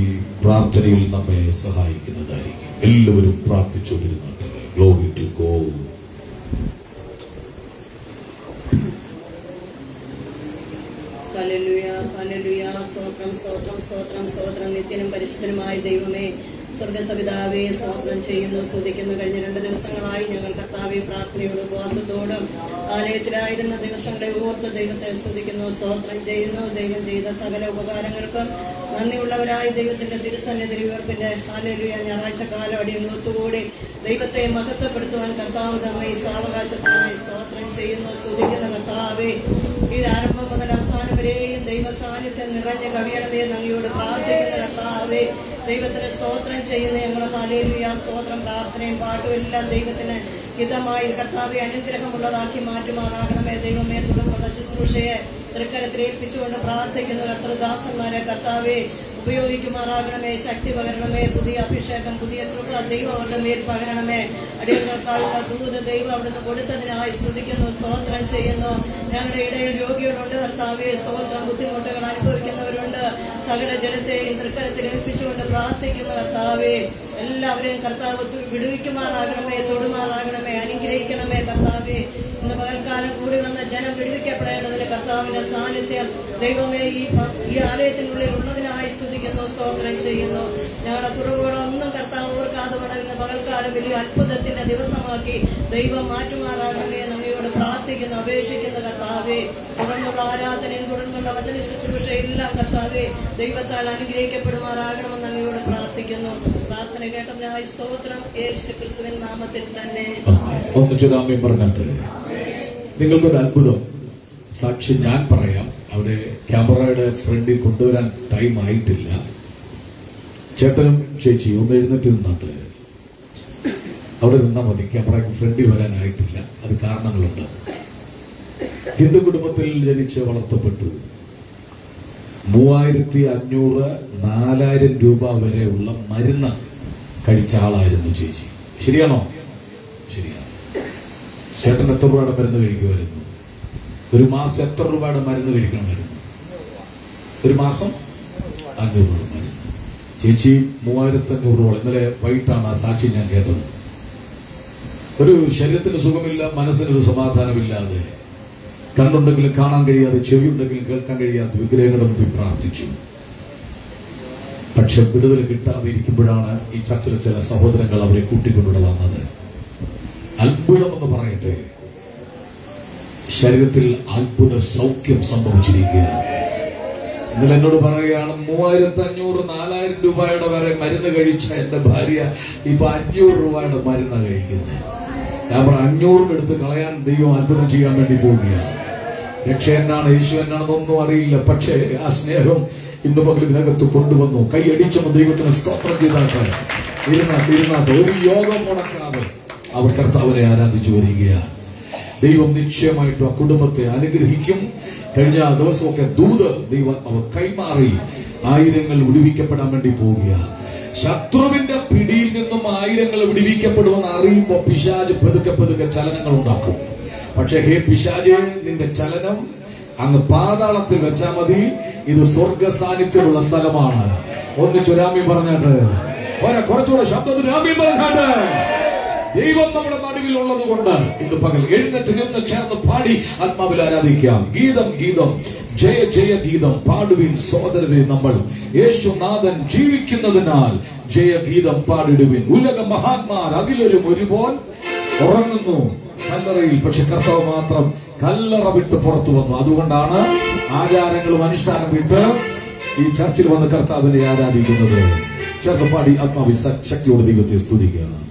പ്രാർത്ഥനയിൽ നമ്മെ സഹായിക്കുന്നതായിരിക്കും. എല്ലാവരും പ്രാർത്ഥിച്ചുകൊണ്ടിരുന്നുണ്ട് ഗ്ലോറി ടു ഗോ നിത്യനും പരിശുദ്ധനുമായ ദൈവമേ സ്വർഗസവിതാവെ സ്തോത്രം ചെയ്യുന്നു സ്തുതിക്കുന്നു. കഴിഞ്ഞ രണ്ട് ദിവസങ്ങളായി ഞങ്ങൾ കർത്താവെ പ്രാർത്ഥനയോടും ഉപവാസത്തോടും ആലയത്തിലായിരുന്ന ദിവസങ്ങളെ ഓർത്ത് ദൈവത്തെ സ്തുതിക്കുന്നു സ്തോത്രം ചെയ്യുന്നു. ദൈവം ചെയ്ത സകല ഉപകാരങ്ങൾക്കും നന്ദിയുള്ളവരായി ദൈവത്തിന്റെ തിരുസന്നിധി ഉയർപ്പിന്റെ ഹാലലുയ. ഞായറാഴ്ച കാലം അടി ഒത്തുകൂടി ദൈവത്തെ മഹത്വപ്പെടുത്തുവാൻ കർത്താവ് നമ്മെ സാവകാശത്തിനായി സ്തോത്രം ചെയ്യുന്നു സ്തുതിക്കുന്ന കർത്താവെ. ഇത് ആരംഭം മുതൽ അവസാനം വരെയും ദൈവ സാന്നിധ്യം നിറഞ്ഞ കവിയണമേ നങ്ങിയോട് പ്രാർത്ഥിക്കുന്ന കർത്താവെ. ദൈവത്തിന് സ്തോത്രം ചെയ്യുന്ന ഞങ്ങൾ ഹാലേലുയ സ്തോത്രം പ്രാർത്ഥനയും പാട്ടും എല്ലാം ദൈവത്തിന് ഹിതമായി കർത്താവെ അനുഗ്രഹമുള്ളതാക്കി മാറ്റുമാറാകണമേ. ദൈവമേ തുടർന്നുള്ള ശുശ്രൂഷയെ തൃക്കരത്തിൽ ഏൽപ്പിച്ചുകൊണ്ട് പ്രാർത്ഥിക്കുന്ന കർത്തൃദാസന്മാരെ കർത്താവെ ഉപയോഗിക്കുമാറാകണമേ. ശക്തി പകരണമേ പുതിയ അഭിഷേകം പുതിയ കൃപ ദൈവം അവരുടെ മേൽ പകരണമേ. അടിയങ്ങൾക്കായുള്ള ദൂത ദൈവം അവിടുന്ന് കൊടുത്തതിനായി സ്തുതിക്കുന്നു സ്തോത്രം ചെയ്യുന്നു. ഞങ്ങളുടെ ഇടയിൽ രോഗികളുണ്ട് കർത്താവെ സ്തോത്രം ബുദ്ധിമുട്ടുകൾ അനുഭവിക്കുന്നവരുണ്ട്. സകല ജനത്തെയും തൃക്കരത്തിൽ ഏൽപ്പിച്ചുകൊണ്ട് പ്രാർത്ഥിക്കുന്ന കർത്താവേ എല്ലാവരെയും കർത്താവ് വിടുവിക്കുമാറാകണമേ തൊടുമാറാകണമേ അനുഗ്രഹിക്കണമേ കർത്താവേ. ഇന്ന് പകൽക്കാലം കൂടി വന്ന ജനം വിടുവിക്കപ്പെടേണ്ടതിന് കർത്താവിന്റെ സാന്നിധ്യം ദൈവമേ ഈ ഈ ആലയത്തിനുള്ളിൽ ഉള്ളതിനായി സ്തുതിക്കുന്നു സ്തോത്രം ചെയ്യുന്നു. ഞങ്ങളുടെ കുറവുകളൊന്നും കർത്താവ് ഓർക്കാതെ ഇന്ന് പകൽക്കാലം വലിയ അത്ഭുതത്തിന്റെ ദിവസമാക്കി ദൈവം മാറ്റുമാറാകണമേ പ്രാർത്ഥിക്കുന്നു അപേക്ഷിക്കുന്ന കർത്താവേ. തുടർന്നുള്ള ആരാധനയും തുടർന്നുള്ള വചന ശുശ്രൂഷയെല്ലാം കർത്താവേ ദൈവത്താൽ അനുഗ്രഹിക്കപ്പെടുമാറാകണമെന്ന് അങ്ങയോട് പ്രാർത്ഥിക്കുന്നു. പ്രാർത്ഥന കേട്ടതിനായി സ്തോത്രം. യേശു ക്രിസ്തുവിൻ നാമത്തിൽ തന്നെ. ഒന്ന് ചുരാമ്യം പറഞ്ഞിട്ട്. നിങ്ങൾക്കൊരു അത്ഭുതം. സാക്ഷി ഞാൻ പറയാം. അവിടെ ക്യാമറയുടെ ഫ്രണ്ടിൽ കൊണ്ടുവരാൻ ടൈം ആയിട്ടില്ല. ചേട്ടനും ചേച്ചി ഒന്ന് എഴുന്നേറ്റ് നിന്നിട്ട്. അവിടെ നിന്നാൽ മതി. ക്യാമറയ്ക്ക് ഫ്രണ്ടിൽ വരാനായിട്ടില്ല. അത് കാരണങ്ങളുണ്ട്. ഹിന്ദു കുടുംബത്തിൽ ജനിച്ച് വളർത്തപ്പെട്ടു. മൂവായിരത്തി അഞ്ഞൂറ് നാലായിരം രൂപ വരെയുള്ള മരുന്ന് കഴിച്ച ആളായിരുന്നു ചേച്ചി. ശരിയാണോ? ശരിയാണ്. ചേട്ടൻ എത്ര രൂപയുടെ മരുന്ന് കഴിക്കുമായിരുന്നു? ഒരു മാസം എത്ര രൂപയുടെ മരുന്ന് കഴിക്കണമായിരുന്നു? ഒരു മാസം അഞ്ഞൂറ് രൂപ മരുന്ന്. ചേച്ചി മൂവായിരത്തി അഞ്ഞൂറ് രൂപ. ഇന്നലെ വൈകിട്ടാണ് ആ സാക്ഷി ഞാൻ കേട്ടത്. ഒരു ശരീരത്തിന് സുഖമില്ല മനസ്സിനൊരു സമാധാനമില്ലാതെ. കണ്ണുണ്ടെങ്കിൽ കാണാൻ കഴിയാതെ ചെവി ഉണ്ടെങ്കിലും കേൾക്കാൻ കഴിയാത്ത വിഗ്രഹങ്ങളുടെ മുമ്പിൽ പ്രാർത്ഥിച്ചു. പക്ഷെ വിടുതൽ കിട്ടാതെ ഇരിക്കുമ്പോഴാണ് ഈ ചർച്ചിലെ ചില സഹോദരങ്ങൾ അവരെ കൂട്ടിക്കൊണ്ടു വന്നത്. അത്ഭുതമെന്ന് പറയട്ടെ. ശരീരത്തിൽ അത്ഭുത സൗഖ്യം സംഭവിച്ചിരിക്കുക ഇന്നലെ എന്നോട് പറയുകയാണ് മൂവായിരത്തി അഞ്ഞൂറ് നാലായിരം രൂപയുടെ വരെ മരുന്ന് കഴിച്ച എന്റെ ഭാര്യ ഇപ്പൊ അഞ്ഞൂറ് രൂപയുടെ മരുന്ന് കഴിക്കുന്നത്. ഞാൻ പറഞ്ഞ അഞ്ഞൂറിന് എടുത്ത് കളയാൻ ദൈവം അത്ഭുതം ചെയ്യാൻ വേണ്ടി പോവുകയാണ്. രക്ഷ എന്നാണ് യേശു എന്നാണെന്നൊന്നും അറിയില്ല. പക്ഷേ ആ സ്നേഹം ഇന്ന് പകൽ ഇതിനകത്ത് കൊണ്ടുവന്നു. കൈയടിച്ചൊന്ന് ദൈവത്തിന് സ്തോത്രം ചെയ്താക്കാൻ ഇരുന്നാട്ടെ ഇരുന്നാട്ടെ ഒരു യോഗം മുടക്കാതെ അവർ കർത്താവിനെ ആരാധിച്ചു വരികയാണ്. ദൈവം നിശ്ചയമായിട്ടും ആ കുടുംബത്തെ അനുഗ്രഹിക്കും. കഴിഞ്ഞ ദിവസമൊക്കെ ദൂത് ദൈവം അവർ കൈമാറി ആയിരങ്ങൾ വിടുവിക്കപ്പെടാൻ വേണ്ടി പോവുകയാണ്. ശത്രുവിന്റെ പിടിയിൽ നിന്നും ആയിരങ്ങൾ വിടിവിക്കപ്പെടുമെന്ന് അറിയുമ്പോൾ പിശാജ് പതുക്കെ പതുക്കെ ചലനങ്ങൾ ഉണ്ടാക്കും. പക്ഷെ ഹേ പിശാജെ നിന്റെ ചലനം അങ്ങ് പാതാളത്തിൽ വെച്ചാൽ മതി. ഇത് സ്വർഗ സാന്നിധ്യമുള്ള സ്ഥലമാണ്. ഒന്ന് ചുരാമി പറഞ്ഞാട്ട്. പോരാ കുറച്ചുകൂടെ ശബ്ദത്തിന് ആമി പറഞ്ഞാട്ട്. ദൈവം നമ്മുടെ നടുവിൽ ഉള്ളത് കൊണ്ട് ഇന്ന് പകൽ എഴുന്നേറ്റ് നിന്ന് ചേർന്ന് പാടി ആത്മാവിൽ ആരാധിക്കാം. ഗീതം ഗീതം. ജയ ജയ ഗീതം പാടുവിൻ സോദരരെ നമ്മൾ. യേശുനാഥൻ ജീവിക്കുന്നതിനാൽ ജയഗീതം പാടിടുവിൻ. ഉലക മഹാന്മാർ അഖിലരും ഒരുപോൽ ഉറങ്ങുന്നു. കല്ലറയിൽ പക്ഷെ കർത്താവ് മാത്രം കല്ലറ വിട്ട് പുറത്തു വന്നു. അതുകൊണ്ടാണ് ആചാരങ്ങളും അനുഷ്ഠാനം വിട്ട് ഈ ചർച്ചിൽ വന്ന് കർത്താവിനെ ആരാധിക്കുന്നത്. ചെറുപ്പാടി പാടി ആത്മാവി ശക്തിയോട് ദൈവത്തെ സ്തുതിക്കുക.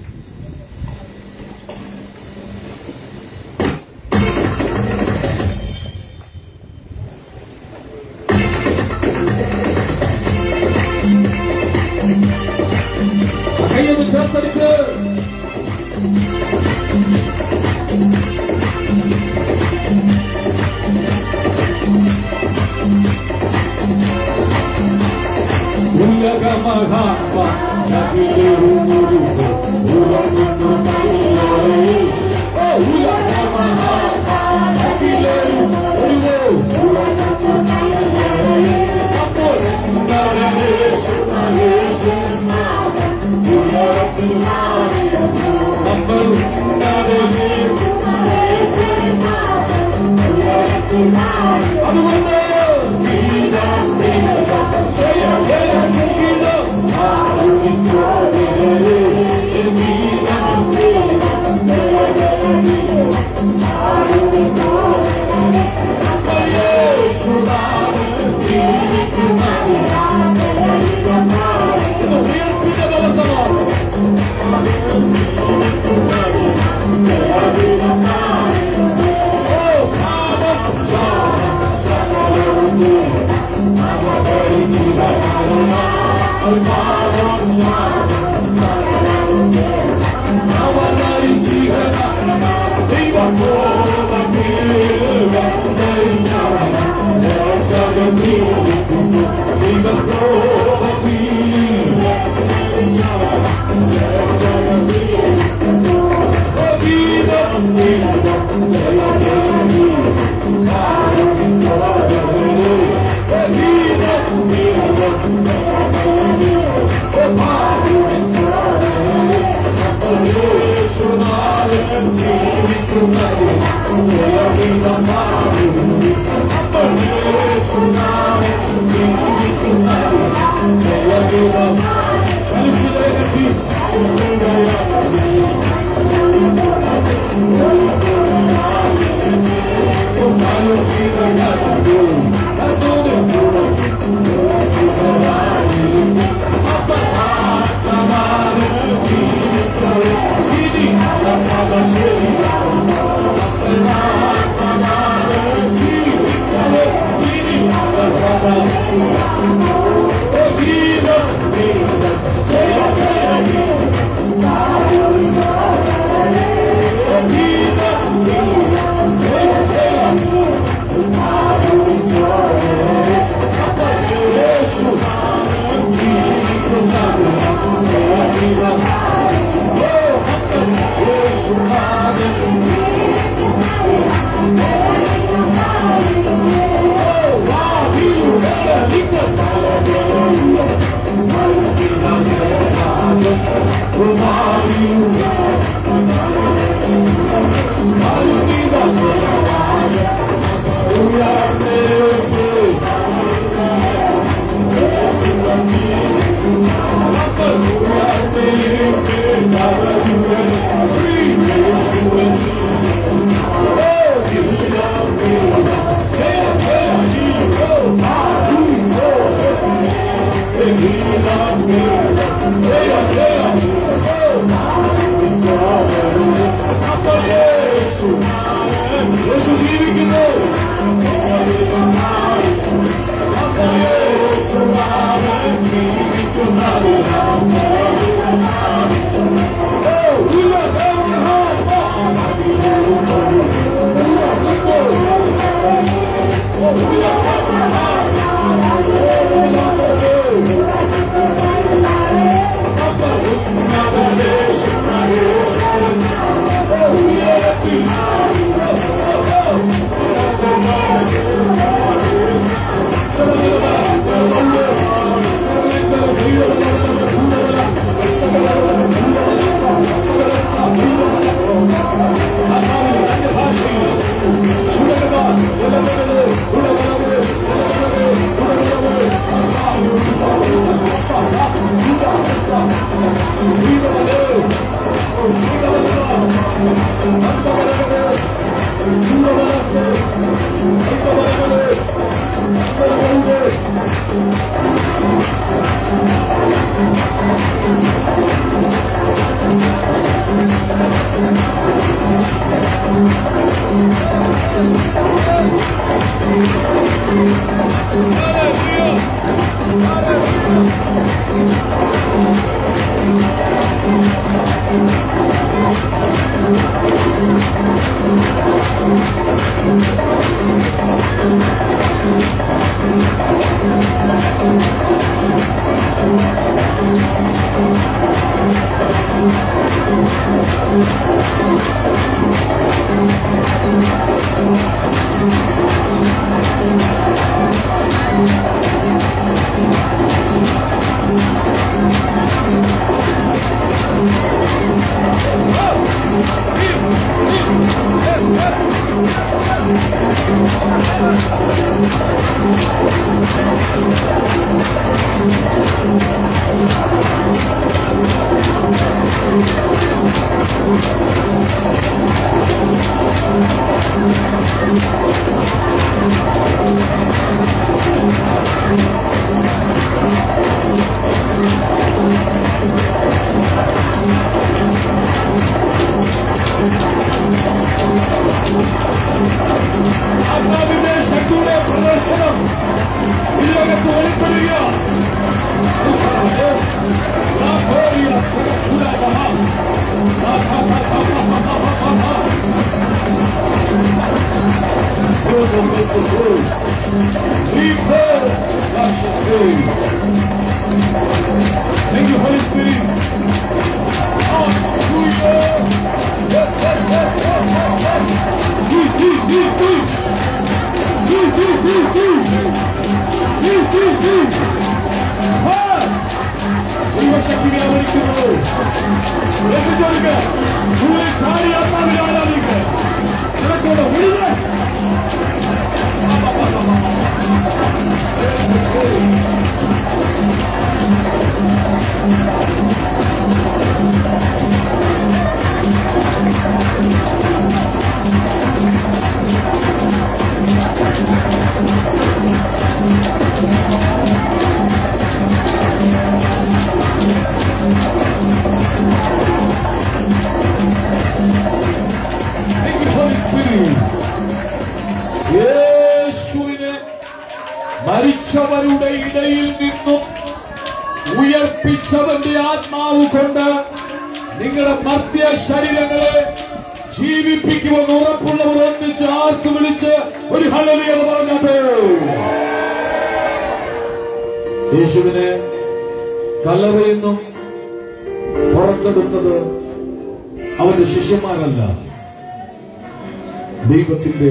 ദൈവത്തിന്റെ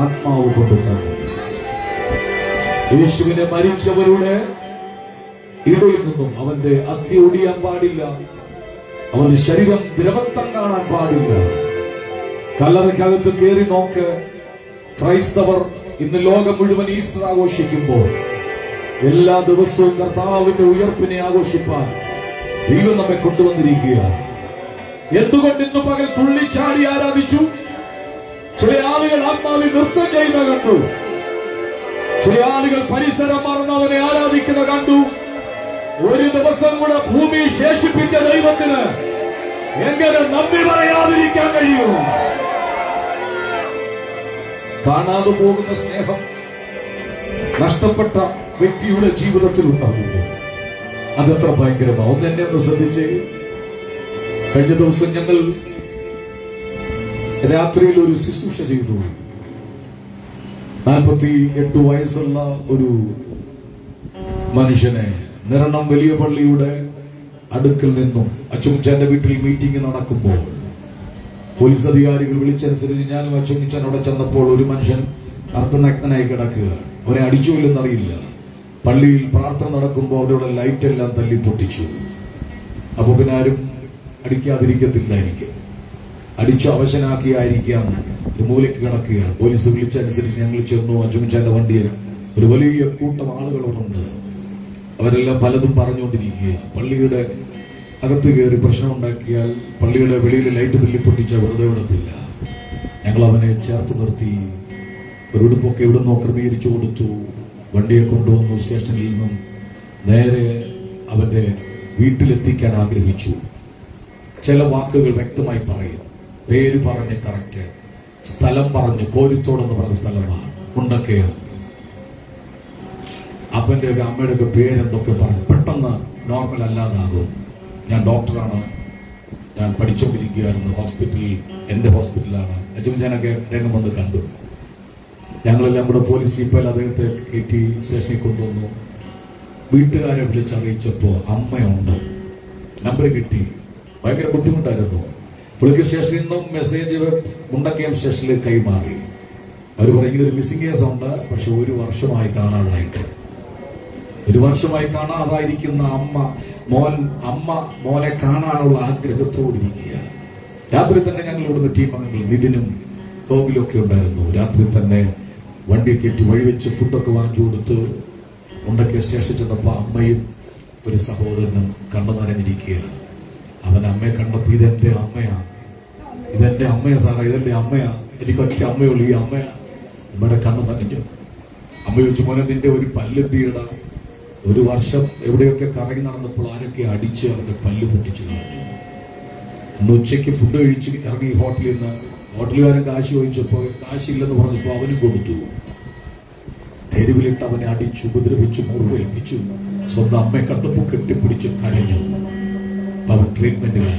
ആത്മാവ് കൊണ്ട് തന്നെ. യേശുവിനെ മരിച്ചവരുടെ ഇടയിൽ നിന്നും അവന്റെ അസ്ഥി ഒടിയാൻ പാടില്ല. അവന്റെ ശരീരം ദ്രവത്വം കാണാൻ പാടില്ല. കല്ലറയ്ക്കകത്ത് കയറി നോക്ക്. ക്രൈസ്തവർ ഇന്ന് ലോകം മുഴുവൻ ഈസ്റ്റർ ആഘോഷിക്കുമ്പോൾ എല്ലാ ദിവസവും കർത്താവിന്റെ ഉയർപ്പിനെ ആഘോഷിപ്പാൻ ദൈവം നമ്മെ കൊണ്ടുവന്നിരിക്കുക എന്തുകൊണ്ട് ഇന്ന് പകൽ തുള്ളിച്ചാടി ആരാധിച്ചു? ചില ആളുകൾ ആത്മാവിൽ നൃത്തം ചെയ്യുന്ന കണ്ടു. ചില ആളുകൾ പരിസരം മറന്നവനെ ആരാധിക്കുന്ന കണ്ടു. ഒരു ദിവസം കൂടെ ഭൂമി ശേഷിപ്പിച്ച ദൈവത്തിന് എങ്ങനെ നന്ദി പറയാതിരിക്കാൻ കഴിയും? കാണാതെ പോകുന്ന സ്നേഹം നഷ്ടപ്പെട്ട വ്യക്തിയുടെ ജീവിതത്തിൽ ഉണ്ടാകുന്നു. അതെത്ര ഭയങ്കരമാണ് ഒന്ന് എന്നെ ഒന്ന് ശ്രദ്ധിച്ചേ. കഴിഞ്ഞ ദിവസം ഞങ്ങൾ രാത്രിയിൽ ഒരു ശുശ്രൂഷ ചെയ്തു. നാൽപ്പത്തി എട്ട് വയസ്സുള്ള ഒരു മനുഷ്യനെ നിരണം വലിയ പള്ളിയുടെ അടുക്കൽ നിന്നും അച്ചുമിച്ചാന്റെ വീട്ടിൽ മീറ്റിംഗ് നടക്കുമ്പോൾ പോലീസ് അധികാരികൾ വിളിച്ചനുസരിച്ച് ഞാനും അച്ചുമിച്ചൻ അവിടെ ചെന്നപ്പോൾ ഒരു മനുഷ്യൻ അർത്ഥനഗ്നായി കിടക്കുക. അവരെ അടിച്ചു ഇല്ലെന്നറിയില്ല പള്ളിയിൽ പ്രാർത്ഥന നടക്കുമ്പോൾ അവരുടെ ലൈറ്റ് എല്ലാം തല്ലി പൊട്ടിച്ചു. അപ്പൊ പിന്നെ ആരും അടിക്കാതിരിക്കത്തില്ലായിരിക്കും. അടിച്ചു അവശനാക്കിയായിരിക്കാം. ഒരു മൂലയ്ക്ക് കിടക്കുകയാണ്. പോലീസ് വിളിച്ചനുസരിച്ച് ഞങ്ങൾ ചെന്നു. അജുമിച്ചാന്റെ വണ്ടിയിൽ ഒരു വലിയ കൂട്ടം ആളുകളോടുണ്ട്. അവരെല്ലാം പലതും പറഞ്ഞുകൊണ്ടിരിക്കുക പള്ളിയുടെ അകത്ത് കയറി പ്രശ്നം ഉണ്ടാക്കിയാൽ പള്ളിയുടെ വെളിയിൽ ലൈറ്റ് തല്ലി പൊട്ടിച്ച വെറുതെ വിടത്തില്ല. ഞങ്ങൾ അവനെ ചേർത്ത് നിർത്തി. ഒരു ഉടുപ്പൊക്കെ ഇവിടെ നിന്നോ ക്രമീകരിച്ചു കൊടുത്തു. വണ്ടിയെ കൊണ്ടുവന്നു സ്റ്റേഷനിൽ നിന്നും നേരെ അവന്റെ വീട്ടിലെത്തിക്കാൻ ആഗ്രഹിച്ചു. ചില വാക്കുകൾ വ്യക്തമായി പറയും. പേര് പറഞ്ഞ് കറക്റ്റ്. സ്ഥലം പറഞ്ഞ് കോരിത്തോടെന്ന് പറഞ്ഞ സ്ഥലമാണ് ഉണ്ടക്കയം അപ്പന്റെ ഒക്കെ അമ്മയുടെ ഒക്കെ പേരെന്തൊക്കെ പറഞ്ഞു. പെട്ടെന്ന് നോർമൽ അല്ലാതാകും. ഞാൻ ഡോക്ടറാണ്. ഞാൻ പഠിച്ചുകൊണ്ടിരിക്കുകയായിരുന്നു ഹോസ്പിറ്റലിൽ എന്റെ ഹോസ്പിറ്റലാണ് അജുംജാനൊക്കെ രംഗം വന്ന് കണ്ടു. ഞങ്ങളെല്ലാം കൂടെ പോലീസ് ഇപ്പോൾ അദ്ദേഹത്തെ കയറ്റി സ്റ്റേഷനിൽ കൊണ്ടുവന്നു. വീട്ടുകാരെ വിളിച്ചറിയിച്ചപ്പോ അമ്മയുണ്ട്. നമ്പർ കിട്ടി. ഭയങ്കര ബുദ്ധിമുട്ടായിരുന്നു. പുള്ളിക്ക് ശേഷം നിന്നും മെസ്സേജ് മുണ്ടക്കയം സ്റ്റേഷനിൽ കൈമാറി. അവർ പറയും ഒരു മിസ്സിംഗ് കേസ് ഉണ്ട് പക്ഷെ ഒരു വർഷമായി കാണാതായിട്ട്. ഒരു വർഷമായി കാണാതായിരിക്കുന്ന അമ്മ മോൻ അമ്മ മോനെ കാണാനുള്ള ആഗ്രഹത്തോടിരിക്കുക രാത്രി തന്നെ ഞങ്ങൾ ഇവിടുന്ന് ടീം അംഗങ്ങൾ നിതിനും ഗോകുലും ഒക്കെ ഉണ്ടായിരുന്നു. രാത്രി തന്നെ വണ്ടി കയറ്റി വഴിവെച്ച് ഫുഡൊക്കെ വാങ്ങിച്ചു കൊടുത്ത് ഉണ്ടക്കെ സ്റ്റേഷനിൽ ചെന്നപ്പോൾ അമ്മയും ഒരു സഹോദരനും കണ്ണു നനഞ്ഞിരിക്കുക അവൻ അമ്മയെ കണ്ടെത്തി ഇതെന്റെ അമ്മയാ. ഇതെന്റെ അമ്മയാ സാറേ ഇതെന്റെ അമ്മയാ. എനിക്ക് ഒറ്റ അമ്മയുള്ളൂ ഈ അമ്മയാ. അമ്മയുടെ കണ്ണു നനഞ്ഞു. അമ്മ ചോദിച്ചു മോനെ നിന്റെ ഒരു പല്ലെത്തിയിട ഒരു വർഷം എവിടെയൊക്കെ കറങ്ങി നടന്നപ്പോൾ ആരൊക്കെ അടിച്ച് അവന്റെ പല്ല് പൊട്ടിച്ചു ഇന്ന് ഉച്ചയ്ക്ക് ഫുഡ് കഴിച്ച് ഇറങ്ങി ഹോട്ടലിൽ നിന്ന് ഹോട്ടലുകാരൻ കാശ് ചോദിച്ചപ്പോ കാശില്ലെന്ന് പറഞ്ഞപ്പോ അവനും കൊടുത്തു. തെരുവിലിട്ട് അവനെ അടിച്ചു ഉപദ്രവിച്ചു മുറിവേൽപ്പിച്ചു. സ്വന്തം അമ്മയെ കണ്ടപ്പോ കെട്ടിപ്പിടിച്ചു കരഞ്ഞു. അപ്പൊ ട്രീറ്റ്മെന്റുകൾ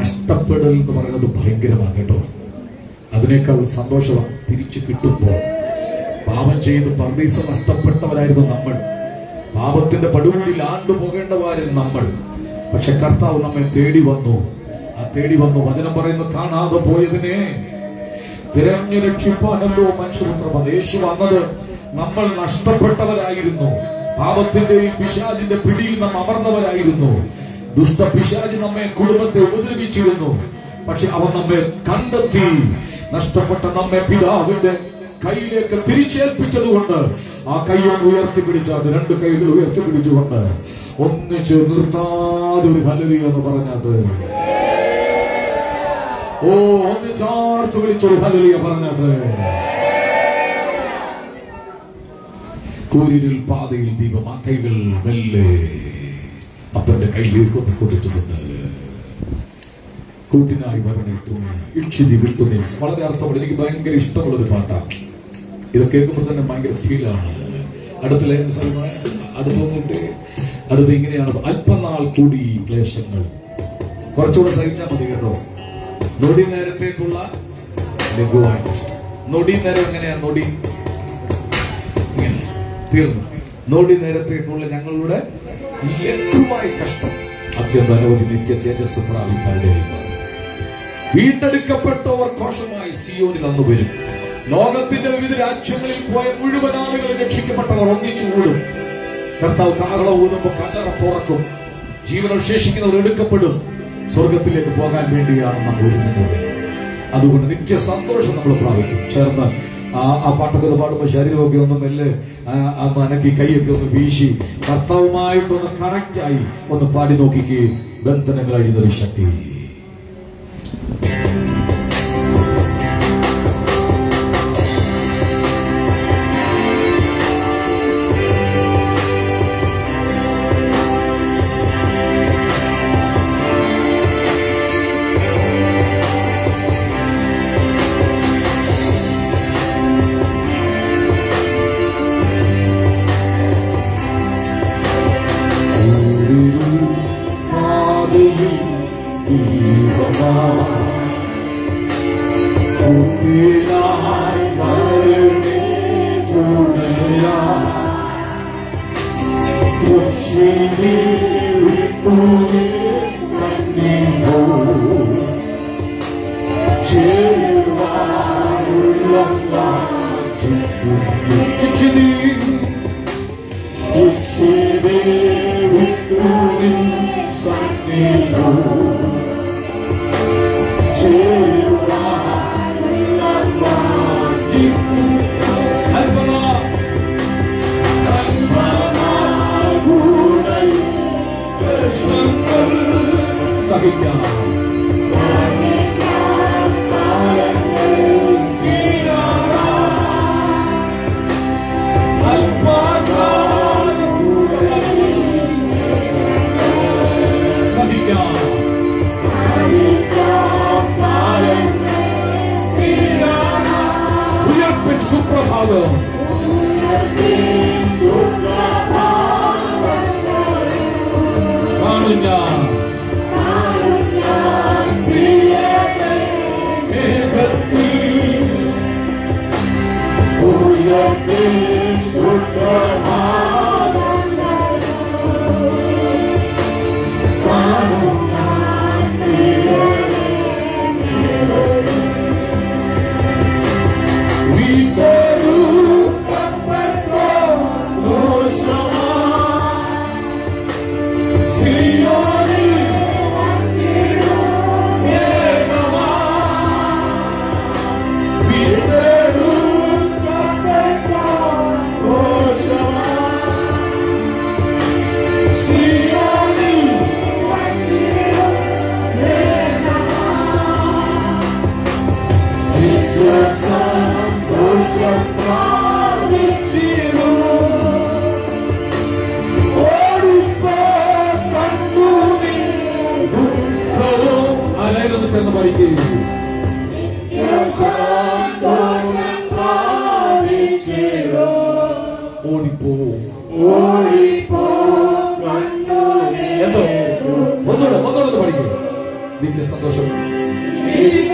നഷ്ടപ്പെടൽ എന്ന് പറയുന്നത് ഭയങ്കരമാണ് കേട്ടോ. അതിനേക്കാൾ സന്തോഷമാണ് തിരിച്ചു കിട്ടുമ്പോൾ. പാപം ചെയ്ത് പർദീസ നഷ്ടപ്പെട്ടവരായിരുന്നു നമ്മൾ. പാപത്തിന്റെ പടുകുഴിയിൽ ആണ്ടുപോകേണ്ടവരായിരുന്നു നമ്മൾ. പക്ഷെ കർത്താവ് നമ്മെ തേടി വന്നു. ആ തേടി വന്നു. വചനം പറയുന്നു കാണാതെ പോയതിനെ തിരഞ്ഞു രക്ഷിപ്പാനല്ലോ മനുഷ്യപുത്രമത്. യേശു വന്നത് നമ്മൾ നഷ്ടപ്പെട്ടവരായിരുന്നു. പാപത്തിന്റെയും പിശാചിന്റെ പിടിയിൽ നാം അമർന്നവരായിരുന്നു. ദുഷ്ട പിശാചി നമ്മെ കുടുംബത്തെ ഉപദ്രവിച്ചിരുന്നു. പക്ഷെ അവൻ നമ്മെ കണ്ടെത്തി. നഷ്ടപ്പെട്ട നമ്മെ പിതാവിന്റെ കയ്യിലേക്ക് തിരിച്ചേൽപ്പിച്ചത് കൊണ്ട് ആ കയ്യും ഉയർത്തി പിടിച്ചാൽ രണ്ട് കൈകൾ ഉയർത്തി പിടിച്ചുകൊണ്ട് ഒന്നിച്ച് നിർത്താതെ ഒരു ഹലരി എന്ന് പറഞ്ഞത്. ഓ ഒന്നിച്ചാർത്ത് വിളിച്ചൊരു ഹലലിയ പറഞ്ഞത്. കൂരിരുൾ പാതയിൽ ദീപം ആ കൈകൾ മെല്ലെ. അപ്പന്റെ കയ്യിലേക്ക് ഒന്ന് കൊടുത്തിട്ടുണ്ട് കൂട്ടിനായി വരണേ തുണി ഇക്ഷിതി വിട്ടുനിൽ വളരെ അർത്ഥമുള്ള എനിക്ക് ഭയങ്കര ഇഷ്ടമുള്ള ഒരു പാട്ടാണ്. ഇത് കേൾക്കുമ്പോൾ തന്നെ ഭയങ്കര ഫീലാണ്. അടുത്ത ലൈൻ അത് അടുത്ത് വന്നിട്ട് അടുത്ത് ഇങ്ങനെയാണ്. അല്പനാൾ കൂടി ക്ലേശങ്ങൾ. കുറച്ചുകൂടെ സഹിച്ചാൽ മതി കേട്ടോ. നൊടി നേരത്തേക്കുള്ള നൊടി നേരം എങ്ങനെയാ നൊടി? തീർന്നു. നൊടി നേരത്തേക്കുള്ള ഞങ്ങളുടെ ലഘുവായ കഷ്ടം? അത്യന്ത അനവധി നിത്യ തേജസ് പ്രാപിപ്പാരുടെയും വീണ്ടെടുക്കപ്പെട്ടവർ കോശമായി സിയോനിൽ അന്ന് വരും. ലോകത്തിന്റെ വിവിധ രാജ്യങ്ങളിൽ പോയ മുഴുവൻ ആളുകളും രക്ഷിക്കപ്പെട്ടവർ ഒന്നിച്ചു കൂടും. കർത്താവ് കാഹള ഊതുമ്പോ കല്ലറ തുറക്കും. ജീവനം ശേഷിക്കുന്നവർ എടുക്കപ്പെടും. സ്വർഗത്തിലേക്ക് പോകാൻ വേണ്ടിയാണ് നമ്മൾ ഒരുങ്ങുന്നത്. അതുകൊണ്ട് നിത്യ സന്തോഷം നമ്മൾ പ്രാപിക്കും. ചേർന്ന് ആ ആ പാട്ടൊക്കെ ഒന്ന് പാടുമ്പോൾ ശരീരമൊക്കെ ഒന്ന് മെല്ലെ അന്ന് അനക്കി കൈയൊക്കെ ഒന്ന് വീശി കർത്താവുമായിട്ടൊന്ന് കണക്റ്റായി ഒന്ന് പാടി നോക്കിക്ക്. ബന്ധനങ്ങൾ അഴിയുന്നൊരു ശക്തി.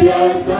അടുത്ത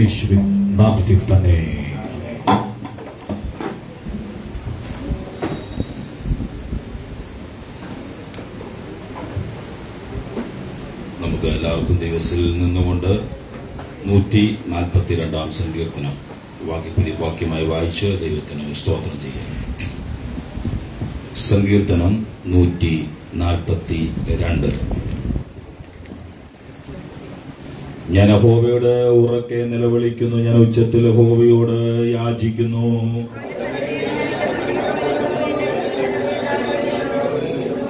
യേശുവിൻ നാമത്തിൽ തന്നെ. നമുക്ക് എല്ലാവർക്കും ദിവസത്തിൽ നിന്നുകൊണ്ട് നൂറ്റി നാൽപ്പത്തി രണ്ടാം സങ്കീർത്തനം വാക്യപ്പിരി വാക്യമായി വായിച്ച് ദൈവത്തിന് സ്തോത്രം ചെയ്യാം. സങ്കീർത്തനം നൂറ്റി നാൽപ്പത്തി രണ്ട് ഞാൻ ഹോവയോട് ഉറക്കെ നിലവിളിക്കുന്നു. ഞാൻ ഉച്ചത്തിൽ ഹോവയോട് യാചിക്കുന്നു.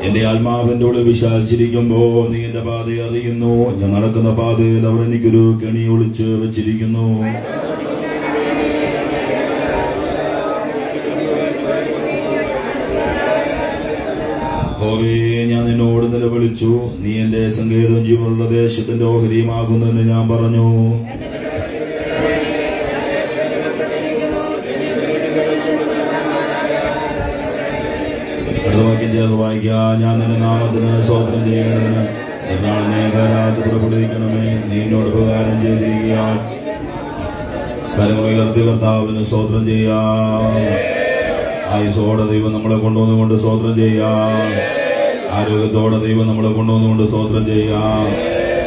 എന്റെ ആത്മാവിന്റെ ഉള്ളിൽ വിശാലിച്ചിരിക്കുമ്പോ നീ എന്റെ പാതയെ അറിയുന്നു. ഞാൻ നടക്കുന്ന പാതയിൽ അവർ എനിക്കൊരു കെണി ഒളിച്ച് വെച്ചിരിക്കുന്നു. ഹോവേ ഞാൻ നിന്നോട് നിലവിളിച്ചു നീ എന്റെ സങ്കേതം ജീവനുള്ള ദേശത്തിന്റെ ഓഹരിയുമാകുന്നു എന്ന് ഞാൻ പറഞ്ഞു. വാക്യം ചേർന്ന് ഞാൻ നിന്റെ നാമത്തിന് സ്വോത്രം ചെയ്യേണ്ടതിന് എന്നാളിനെ കാലാത്ത് പുറപ്പെടുവിക്കണമേ. നീ എന്നോട് ഉപകാരം ചെയ്തിരിക്കുക. കരങ്ങൾ ഉയർത്തി കർത്താവിന് സ്തോത്രം ചെയ്യാം ആയുസോടെ ദൈവം നമ്മളെ കൊണ്ടുവന്നുകൊണ്ട് സ്വാതന്ത്ര്യം ചെയ്യാം ആരോഗ്യത്തോടെ ദൈവം നമ്മളെ കൊണ്ടുവന്നുകൊണ്ട് സ്വോത്രം ചെയ്യാം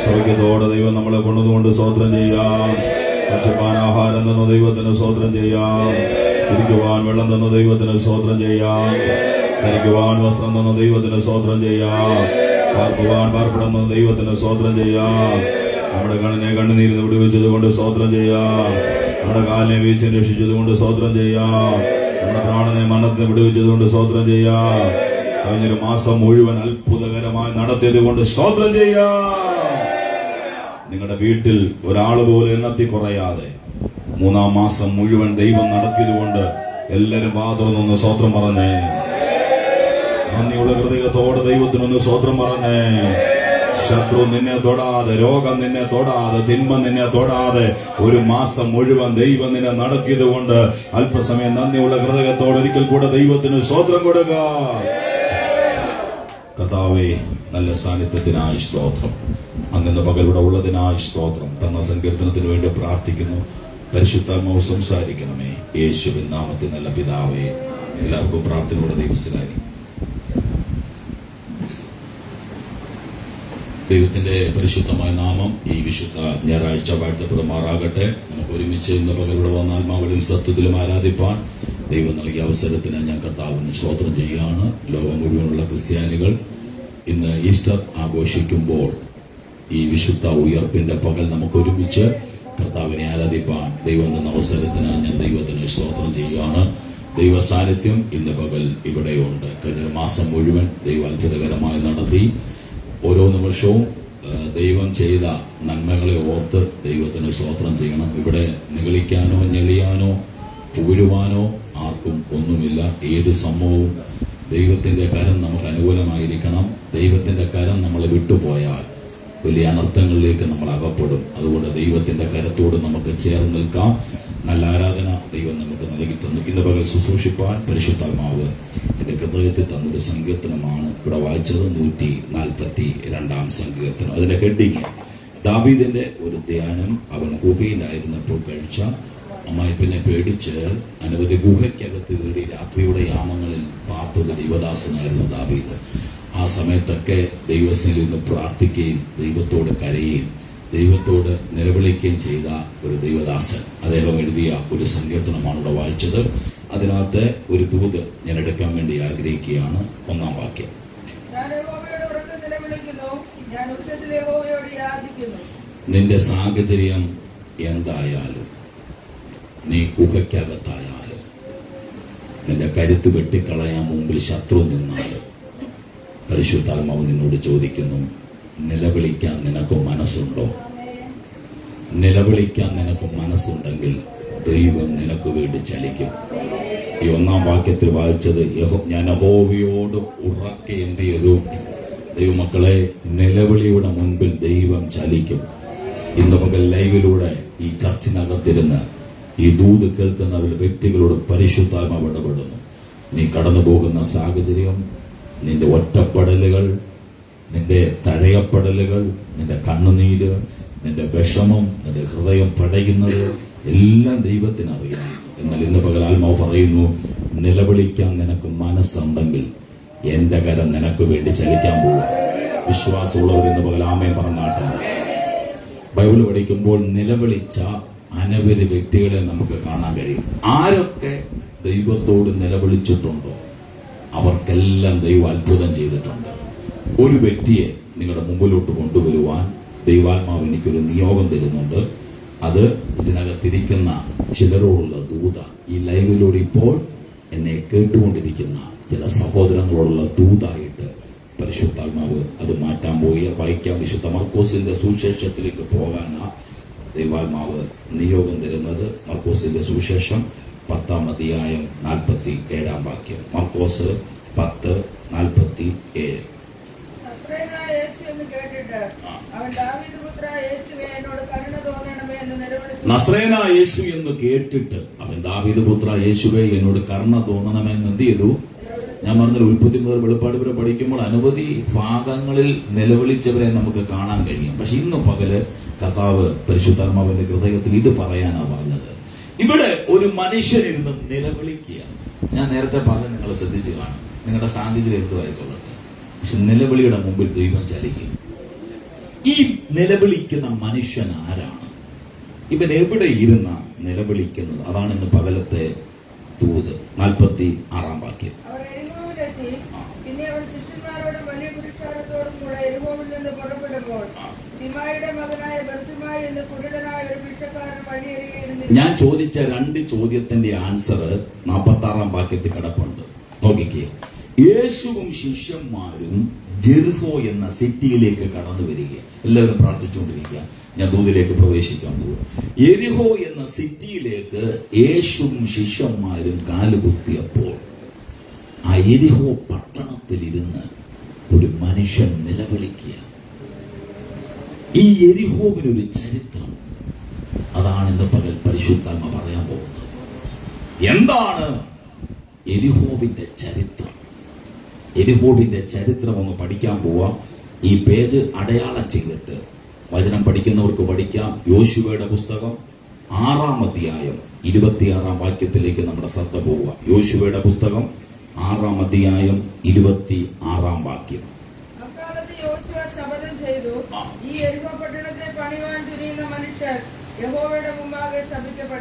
സൗഖ്യത്തോടെ ദൈവം നമ്മളെ കൊണ്ടുവന്നുകൊണ്ട് സ്വോത്രം ചെയ്യാം ഭക്ഷ്യപാനാഹാരം തന്ന ദൈവത്തിന് സ്വോത്രം ചെയ്യാം കുടിക്കുവാൻ വെള്ളം തന്ന ദൈവത്തിന് സ്വോത്രം ചെയ്യാം ധരിക്കുവാൻ വസ്ത്രം തന്ന ദൈവത്തിന് സ്വോത്രം ചെയ്യാം പാർക്കുവാൻ പാർപ്പിടം തന്ന ദൈവത്തിന് സ്വോത്രം ചെയ്യാം നമ്മുടെ കണ്ണിനെ കണ്ണുനീരിന് വിടുവിച്ചത് കൊണ്ട് സ്വോത്രം ചെയ്യാം നമ്മുടെ കാലിനെ വീഴ്ച രക്ഷിച്ചത് കൊണ്ട് സ്വോത്രം ചെയ്യാം നമ്മുടെ പ്രാണനെ മരണത്തിന് വിടുവിച്ചത് കൊണ്ട് സ്വോത്രം ചെയ്യാം കഴിഞ്ഞൊരു മാസം മുഴുവൻ അത്ഭുതകരമായി നടത്തിയത് കൊണ്ട് സ്തോത്രം ചെയ്യാം നിങ്ങളുടെ വീട്ടിൽ ഒരാൾ പോലും എണ്ണത്തി കുറയാതെ മൂന്നാം മാസം മുഴുവൻ ദൈവം നടത്തിയത് കൊണ്ട് എല്ലാരും വാതുറന്നൊന്ന് സ്തോത്രം പറഞ്ഞേ. നന്ദിയുള്ള ഹൃദയത്തോടെ ദൈവത്തിനൊന്ന് സ്തോത്രം പറഞ്ഞേ. ശത്രു നിന്നെ തൊടാതെ രോഗം നിന്നെ തൊടാതെ തിന്മ നിന്നെ തൊടാതെ ഒരു മാസം മുഴുവൻ ദൈവം നിന്നെ നടത്തിയത് കൊണ്ട് അല്പസമയം നന്ദിയുള്ള ഹൃദയത്തോടെ ഒരിക്കൽ കൂടെ ദൈവത്തിന് സ്തോത്രം കൊടുക്കുക കർത്താവേ നല്ല സാന്നിധ്യത്തിനായി സ്തോത്രം. അങ്ങനെ പകലൂടെ ഉള്ളതിനായി സ്തോത്രം. തന്ന സങ്കീർത്തനത്തിന് വേണ്ടി പ്രാർത്ഥിക്കുന്നു. പരിശുദ്ധാത്മാവ് സംസാരിക്കണമേ. യേശുവിൻ നാമത്തിൽ നല്ല പിതാവേ എല്ലാവർക്കും പ്രാർത്ഥനയുടെ ദൈവസ്ഥകാരി ദൈവത്തിന്റെ പരിശുദ്ധമായ നാമം ഈ വിശുദ്ധ ഞായറാഴ്ച വാഴ്ത്തപ്പെടുമാറാകട്ടെ. നമുക്ക് ഒരുമിച്ച് ഇന്ന് പകലൂടെ വന്ന ആത്മാവിലും സത്യത്തിലും ആരാധിപ്പാൻ ദൈവം നൽകിയ അവസരത്തിന് ഞാൻ കർത്താവിന് സ്തോത്രം ചെയ്യുകയാണ്. ലോകം മുഴുവനുള്ള ക്രിസ്ത്യാനികൾ ഇന്ന് ഈസ്റ്റർ ആഘോഷിക്കുമ്പോൾ ഈ വിശുദ്ധ ഉയർപ്പിന്റെ പകൽ നമുക്ക് ഒരുമിച്ച് കർത്താവിനെ ആരാധിപ്പാൻ ദൈവം തന്ന അവസരത്തിന് ഞാൻ ദൈവത്തിന് സ്തോത്രം ചെയ്യുകയാണ്. ദൈവ സാന്നിധ്യം ഇന്ന് പകൽ ഇവിടെയുണ്ട്. കഴിഞ്ഞ മാസം മുഴുവൻ ദൈവം അത്ഭുതകരമായി നടത്തി. ഓരോ നിമിഷവും ദൈവം ചെയ്ത നന്മകളെ ഓർത്ത് ദൈവത്തിന് സ്തോത്രം ചെയ്യണം. ഇവിടെ നിഗളിക്കാനോ ഞെളിയാനോ പുകഴുവാനോ ആർക്കും ഒന്നുമില്ല. ഏത് സംഭവവും ദൈവത്തിന്റെ കരം നമുക്ക് അനുകൂലമായിരിക്കണം. ദൈവത്തിന്റെ കരം നമ്മൾ വിട്ടുപോയാൽ വലിയ അനർത്ഥങ്ങളിലേക്ക് നമ്മൾ അകപ്പെടും. അതുകൊണ്ട് ദൈവത്തിന്റെ കരത്തോട് നമുക്ക് ചേർന്ന് നിൽക്കാം. നല്ല ആരാധന ദൈവം നമുക്ക് നൽകി തന്നു. ഇന്ന് പകൽ ശുശ്രൂഷിപ്പാൻ പരിശുദ്ധാത്മാവ് എന്റെ ഹൃദയത്തിൽ തന്നൊരു സങ്കീർത്തനമാണ് ഇവിടെ വായിച്ചത്. നൂറ്റി നാൽപ്പത്തി രണ്ടാം സങ്കീർത്തനം. അതിന്റെ ഹെഡിങ്. ദാവീദിന്റെ ഒരു ധ്യാനം. അവൻ ഗുഹയിലായിരുന്നപ്പോൾ കഴിച്ച അമ്മായിപ്പിനെ പേടിച്ച് അനവധി ഗുഹയ്ക്കകത്ത് കയറി രാത്രിയുടെ യാമങ്ങളിൽ പാർത്തുള്ള ദൈവദാസനായിരുന്നു ദാവീദ്. ആ സമയത്തൊക്കെ ദൈവസ്ഥയിൽ നിന്ന് പ്രാർത്ഥിക്കുകയും ദൈവത്തോട് കരയുകയും ദൈവത്തോട് നിലവിളിക്കുകയും ചെയ്ത ഒരു ദൈവദാസൻ. അദ്ദേഹം എഴുതിയ ഒരു സങ്കീർത്തനമാണ് ഇവിടെ വായിച്ചത്. അതിനകത്ത് ഒരു ദൂത് ഞാൻ എടുക്കാൻ വേണ്ടി ആഗ്രഹിക്കുകയാണ്. ഒന്നാം വാക്യം. നിന്റെ സാഹചര്യം എന്തായാലും നീ ഗുഹയ്ക്കകത്തായാലും നിന്റെ കരുത്ത് വെട്ടിക്കളയാൻ മുമ്പിൽ ശത്രു നിന്നാലും പരിശുദ്ധാത്മാവ് നിന്നോട് ചോദിക്കുന്നു നിലവിളിക്കാൻ നിനക്ക് മനസ്സുണ്ടോ? നിലവിളിക്കാൻ നിനക്ക് മനസ്സുണ്ടെങ്കിൽ ദൈവം നിനക്ക് വേണ്ടി ചലിക്കും. ഈ ഒന്നാം വാക്യത്തിൽ വായിച്ചത് യഹോ- ഞാൻ യഹോവയോട് ഉറക്കെ എന്ത് ചെയ്തു? ദൈവമക്കളെ നിലവിളിയുടെ മുൻപിൽ ദൈവം ചലിക്കും. ഇന്ന് പകൽ ലൈവിലൂടെ ഈ ചർച്ചിനകത്തിരുന്ന് ഈ ദൂത് കേൾക്കുന്ന വ്യക്തികളോട് പരിശുദ്ധാത്മാവ് ഇടപെടുന്നു. നീ കടന്നു പോകുന്ന സാഹചര്യം നിന്റെ ഒറ്റപ്പെടലുകൾ നിന്റെ തഴയപ്പെടലുകൾ നിന്റെ കണ്ണുനീര് നിന്റെ വിഷമം നിന്റെ ഹൃദയം പടയുന്നത് എല്ലാം ദൈവത്തിനറിയാം എന്നാൽ ഇന്ന് പകൽ ആത്മാവ് പറയുന്നു നിലവിളിക്കാൻ നിനക്ക് മനസ്സുണ്ടെങ്കിൽ എന്റെ കരം നിനക്ക് വേണ്ടി ചലിക്കാൻ പോവുക വിശ്വാസമുള്ളവർ ഇന്ന് പകൽ ആമയം പറഞ്ഞാട്ടെ. ബൈബിൾ പഠിക്കുമ്പോൾ നിലവിളിച്ച അനവധി വ്യക്തികളെ നമുക്ക് കാണാൻ കഴിയും. ആരൊക്കെ ദൈവത്തോട് നിലവിളിച്ചിട്ടുണ്ടോ? അവർക്കെല്ലാം ദൈവം അത്ഭുതം ചെയ്തിട്ടുണ്ട്. ഒരു വ്യക്തിയെ നിങ്ങളുടെ മുമ്പിലോട്ട് കൊണ്ടുവരുവാൻ ദൈവാത്മാവ് എനിക്കൊരു നിയോഗം തരുന്നുണ്ട്. അത് ഇതിനകത്തിരിക്കുന്ന ചിലരോടുള്ള ദൂത ഈ ലൈവിലൂടെ ഇപ്പോൾ എന്നെ കേട്ടുകൊണ്ടിരിക്കുന്ന ചില സഹോദരങ്ങളോടുള്ള ദൂതായിട്ട് പരിശുദ്ധാത്മാവ് അത് മാറ്റാൻ പോയി. വായിക്കാം വിശുദ്ധ മർക്കോസിന്റെ സുവിശേഷത്തിലേക്ക് പോകാനാ. ദൈവാത്മാവ് നിയോഗം തരുന്നത് മർക്കോസിന്റെ സുവിശേഷം പത്താം അധ്യായം നാൽപ്പത്തി ഏഴാം വാക്യം. മർക്കോസ് പത്ത് നാൽപ്പത്തി ഏഴ് നസ്രേന യേശു എന്ന് കേട്ടിട്ട് അവൻ ദാവീദ് പുത്ര യേശുവെ എന്നോട് കർണ തോന്നണമെന്ന് എന്ത് ചെയ്തു? ഞാൻ പറഞ്ഞ ഉൽപ്പത്തി മുതൽ വെളിപ്പാട് വരെ പഠിക്കുമ്പോൾ അനവധി ഭാഗങ്ങളിൽ നിലവിളിച്ചവരെ നമുക്ക് കാണാൻ കഴിയും. പക്ഷെ ഇന്ന് പകൽ കർത്താവ് പരിശുദ്ധാത്മാവിന്റെ ഹൃദയത്തിൽ ഇത് പറയാനാ പറഞ്ഞത്. ഇവിടെ ഒരു മനുഷ്യനിരുന്ന് നിലവിളിക്കുക ഞാൻ നേരത്തെ പറഞ്ഞ് നിങ്ങൾ ശ്രദ്ധിച്ചു കാണും. നിങ്ങളുടെ സാഹചര്യം എന്തു ആയിക്കൊള്ളട്ടെ പക്ഷെ നിലവിളിയുടെ മുമ്പിൽ ദൈവം ചലിക്കും. ഈ നിലവിളിക്കുന്ന മനുഷ്യൻ ആരാണ്? ഇവൻ എവിടെ ഇരുന്ന നിലവിളിക്കുന്നത്? അതാണ് ഇന്ന് പകലത്തെ തൂത് നാൽപ്പത്തി ആറാം വാക്യം. എരിഹോവിലെത്തി പിന്നെ അവൻ ശിഷ്യന്മാരോടും വലിയ പുരുഷാരത്തോടും കൂടെ എരുമോവിൽ നിന്ന് പുറപ്പെടുമ്പോൾ തിമായിയുടെ മകനായ ബർത്തിമായി എന്ന് കുരുടനായ ഒരു ഭിക്ഷക്കാരൻ വഴിയേറിയിരുന്നു ഞാൻ ചോദിച്ച രണ്ട് ചോദ്യത്തിന്റെ ആൻസർ നാൽപ്പത്തി ആറാം വാക്യത്തിൽ കിടപ്പുണ്ട്. നോക്കിക്കേ. യേശുവും ശിഷ്യന്മാരും ജെർഹോ എന്ന സിറ്റിയിലേക്ക് കടന്നു വരിക എല്ലാവരും പ്രാർത്ഥിച്ചുകൊണ്ടിരിക്കുക. ഞാൻ ദൂതിലേക്ക് പ്രവേശിക്കാൻ പോകും എരിഹോ എന്ന സിറ്റിയിലേക്ക് യേശുവും ശിഷ്യന്മാരും കാലുകുത്തിയപ്പോൾ ആ പട്ടണത്തിലിരുന്ന് ഒരു മനുഷ്യൻ നിലവിളിക്കുക. ഈ എരിഹോവിനൊരു ചരിത്രം. അതാണ് ഇന്ന് പകൽ പരിശുദ്ധാത്മ പറയാൻ പോകുന്നത്. എന്താണ് എരിഹോവിന്റെ ചരിത്രം? എരിഹോവിന്റെ ചരിത്രം ഒന്ന് പഠിക്കാൻ പോവാം. ഈ പേജ് അടയാളം ചെയ്തിട്ട് വചനം പഠിക്കുന്നവർക്ക് പഠിക്കാം. യോശുവയുടെ പുസ്തകം ആറാം അധ്യായം ഇരുപത്തിയാറാം വാക്യത്തിലേക്ക് നമ്മുടെ ശ്രദ്ധ പോവുക. യോശുവയുടെ പുസ്തകം ആറാം അധ്യായം ഇരുപത്തി ആറാം വാക്യം.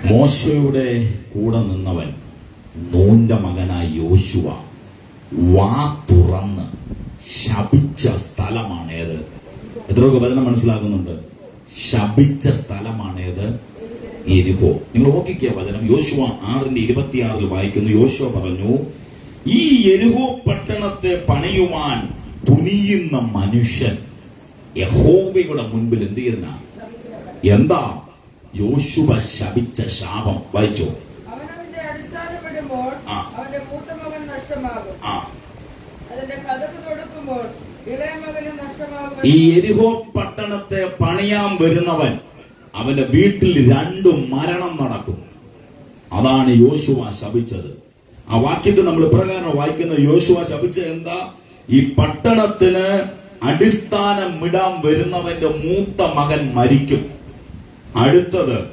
മോശയുടെ കൂടെ നിന്നവൻ നൂന്റെ മകനായ യോശുവ വാ തുറന്ന് ശപിച്ച സ്ഥലമാണേത്. എത്രയൊക്കെ വചനം മനസ്സിലാകുന്നുണ്ട് ശപിച്ച സ്ഥലമാണേത് എരിഹോ. നിങ്ങൾ നോക്കിക്കുക വചനം യോശുവ ആറിന്റെ ഇരുപത്തിയാറിൽ വായിക്കുന്നു. യോശുവ പറഞ്ഞു ഈ എരുഹോ പട്ടണത്തെ പണിയുവാൻ തുനിയുന്ന മനുഷ്യൻ യഹോവയുടെ മുൻപിൽ എന്ത് ചെയ്യുന്ന? എന്താ? യോശുവ ശപിച്ച ശാപം. വായിച്ചോ. ഈ എരിഹോ പട്ടണത്തെ പണിയാൻ വരുന്നവൻ അവന്റെ വീട്ടിൽ രണ്ടും മരണം നടക്കും. അതാണ് യോശുവ ശപിച്ചത്. ആ വാക്യത്തിൽ നമ്മൾ ഇപ്രകാരം വായിക്കുന്ന. യോശുവ ശപിച്ച എന്താ? ഈ പട്ടണത്തിന് അടിസ്ഥാനം ഇടാൻ വരുന്നവന്റെ മൂത്ത മകൻ മരിക്കും. അടുത്തത്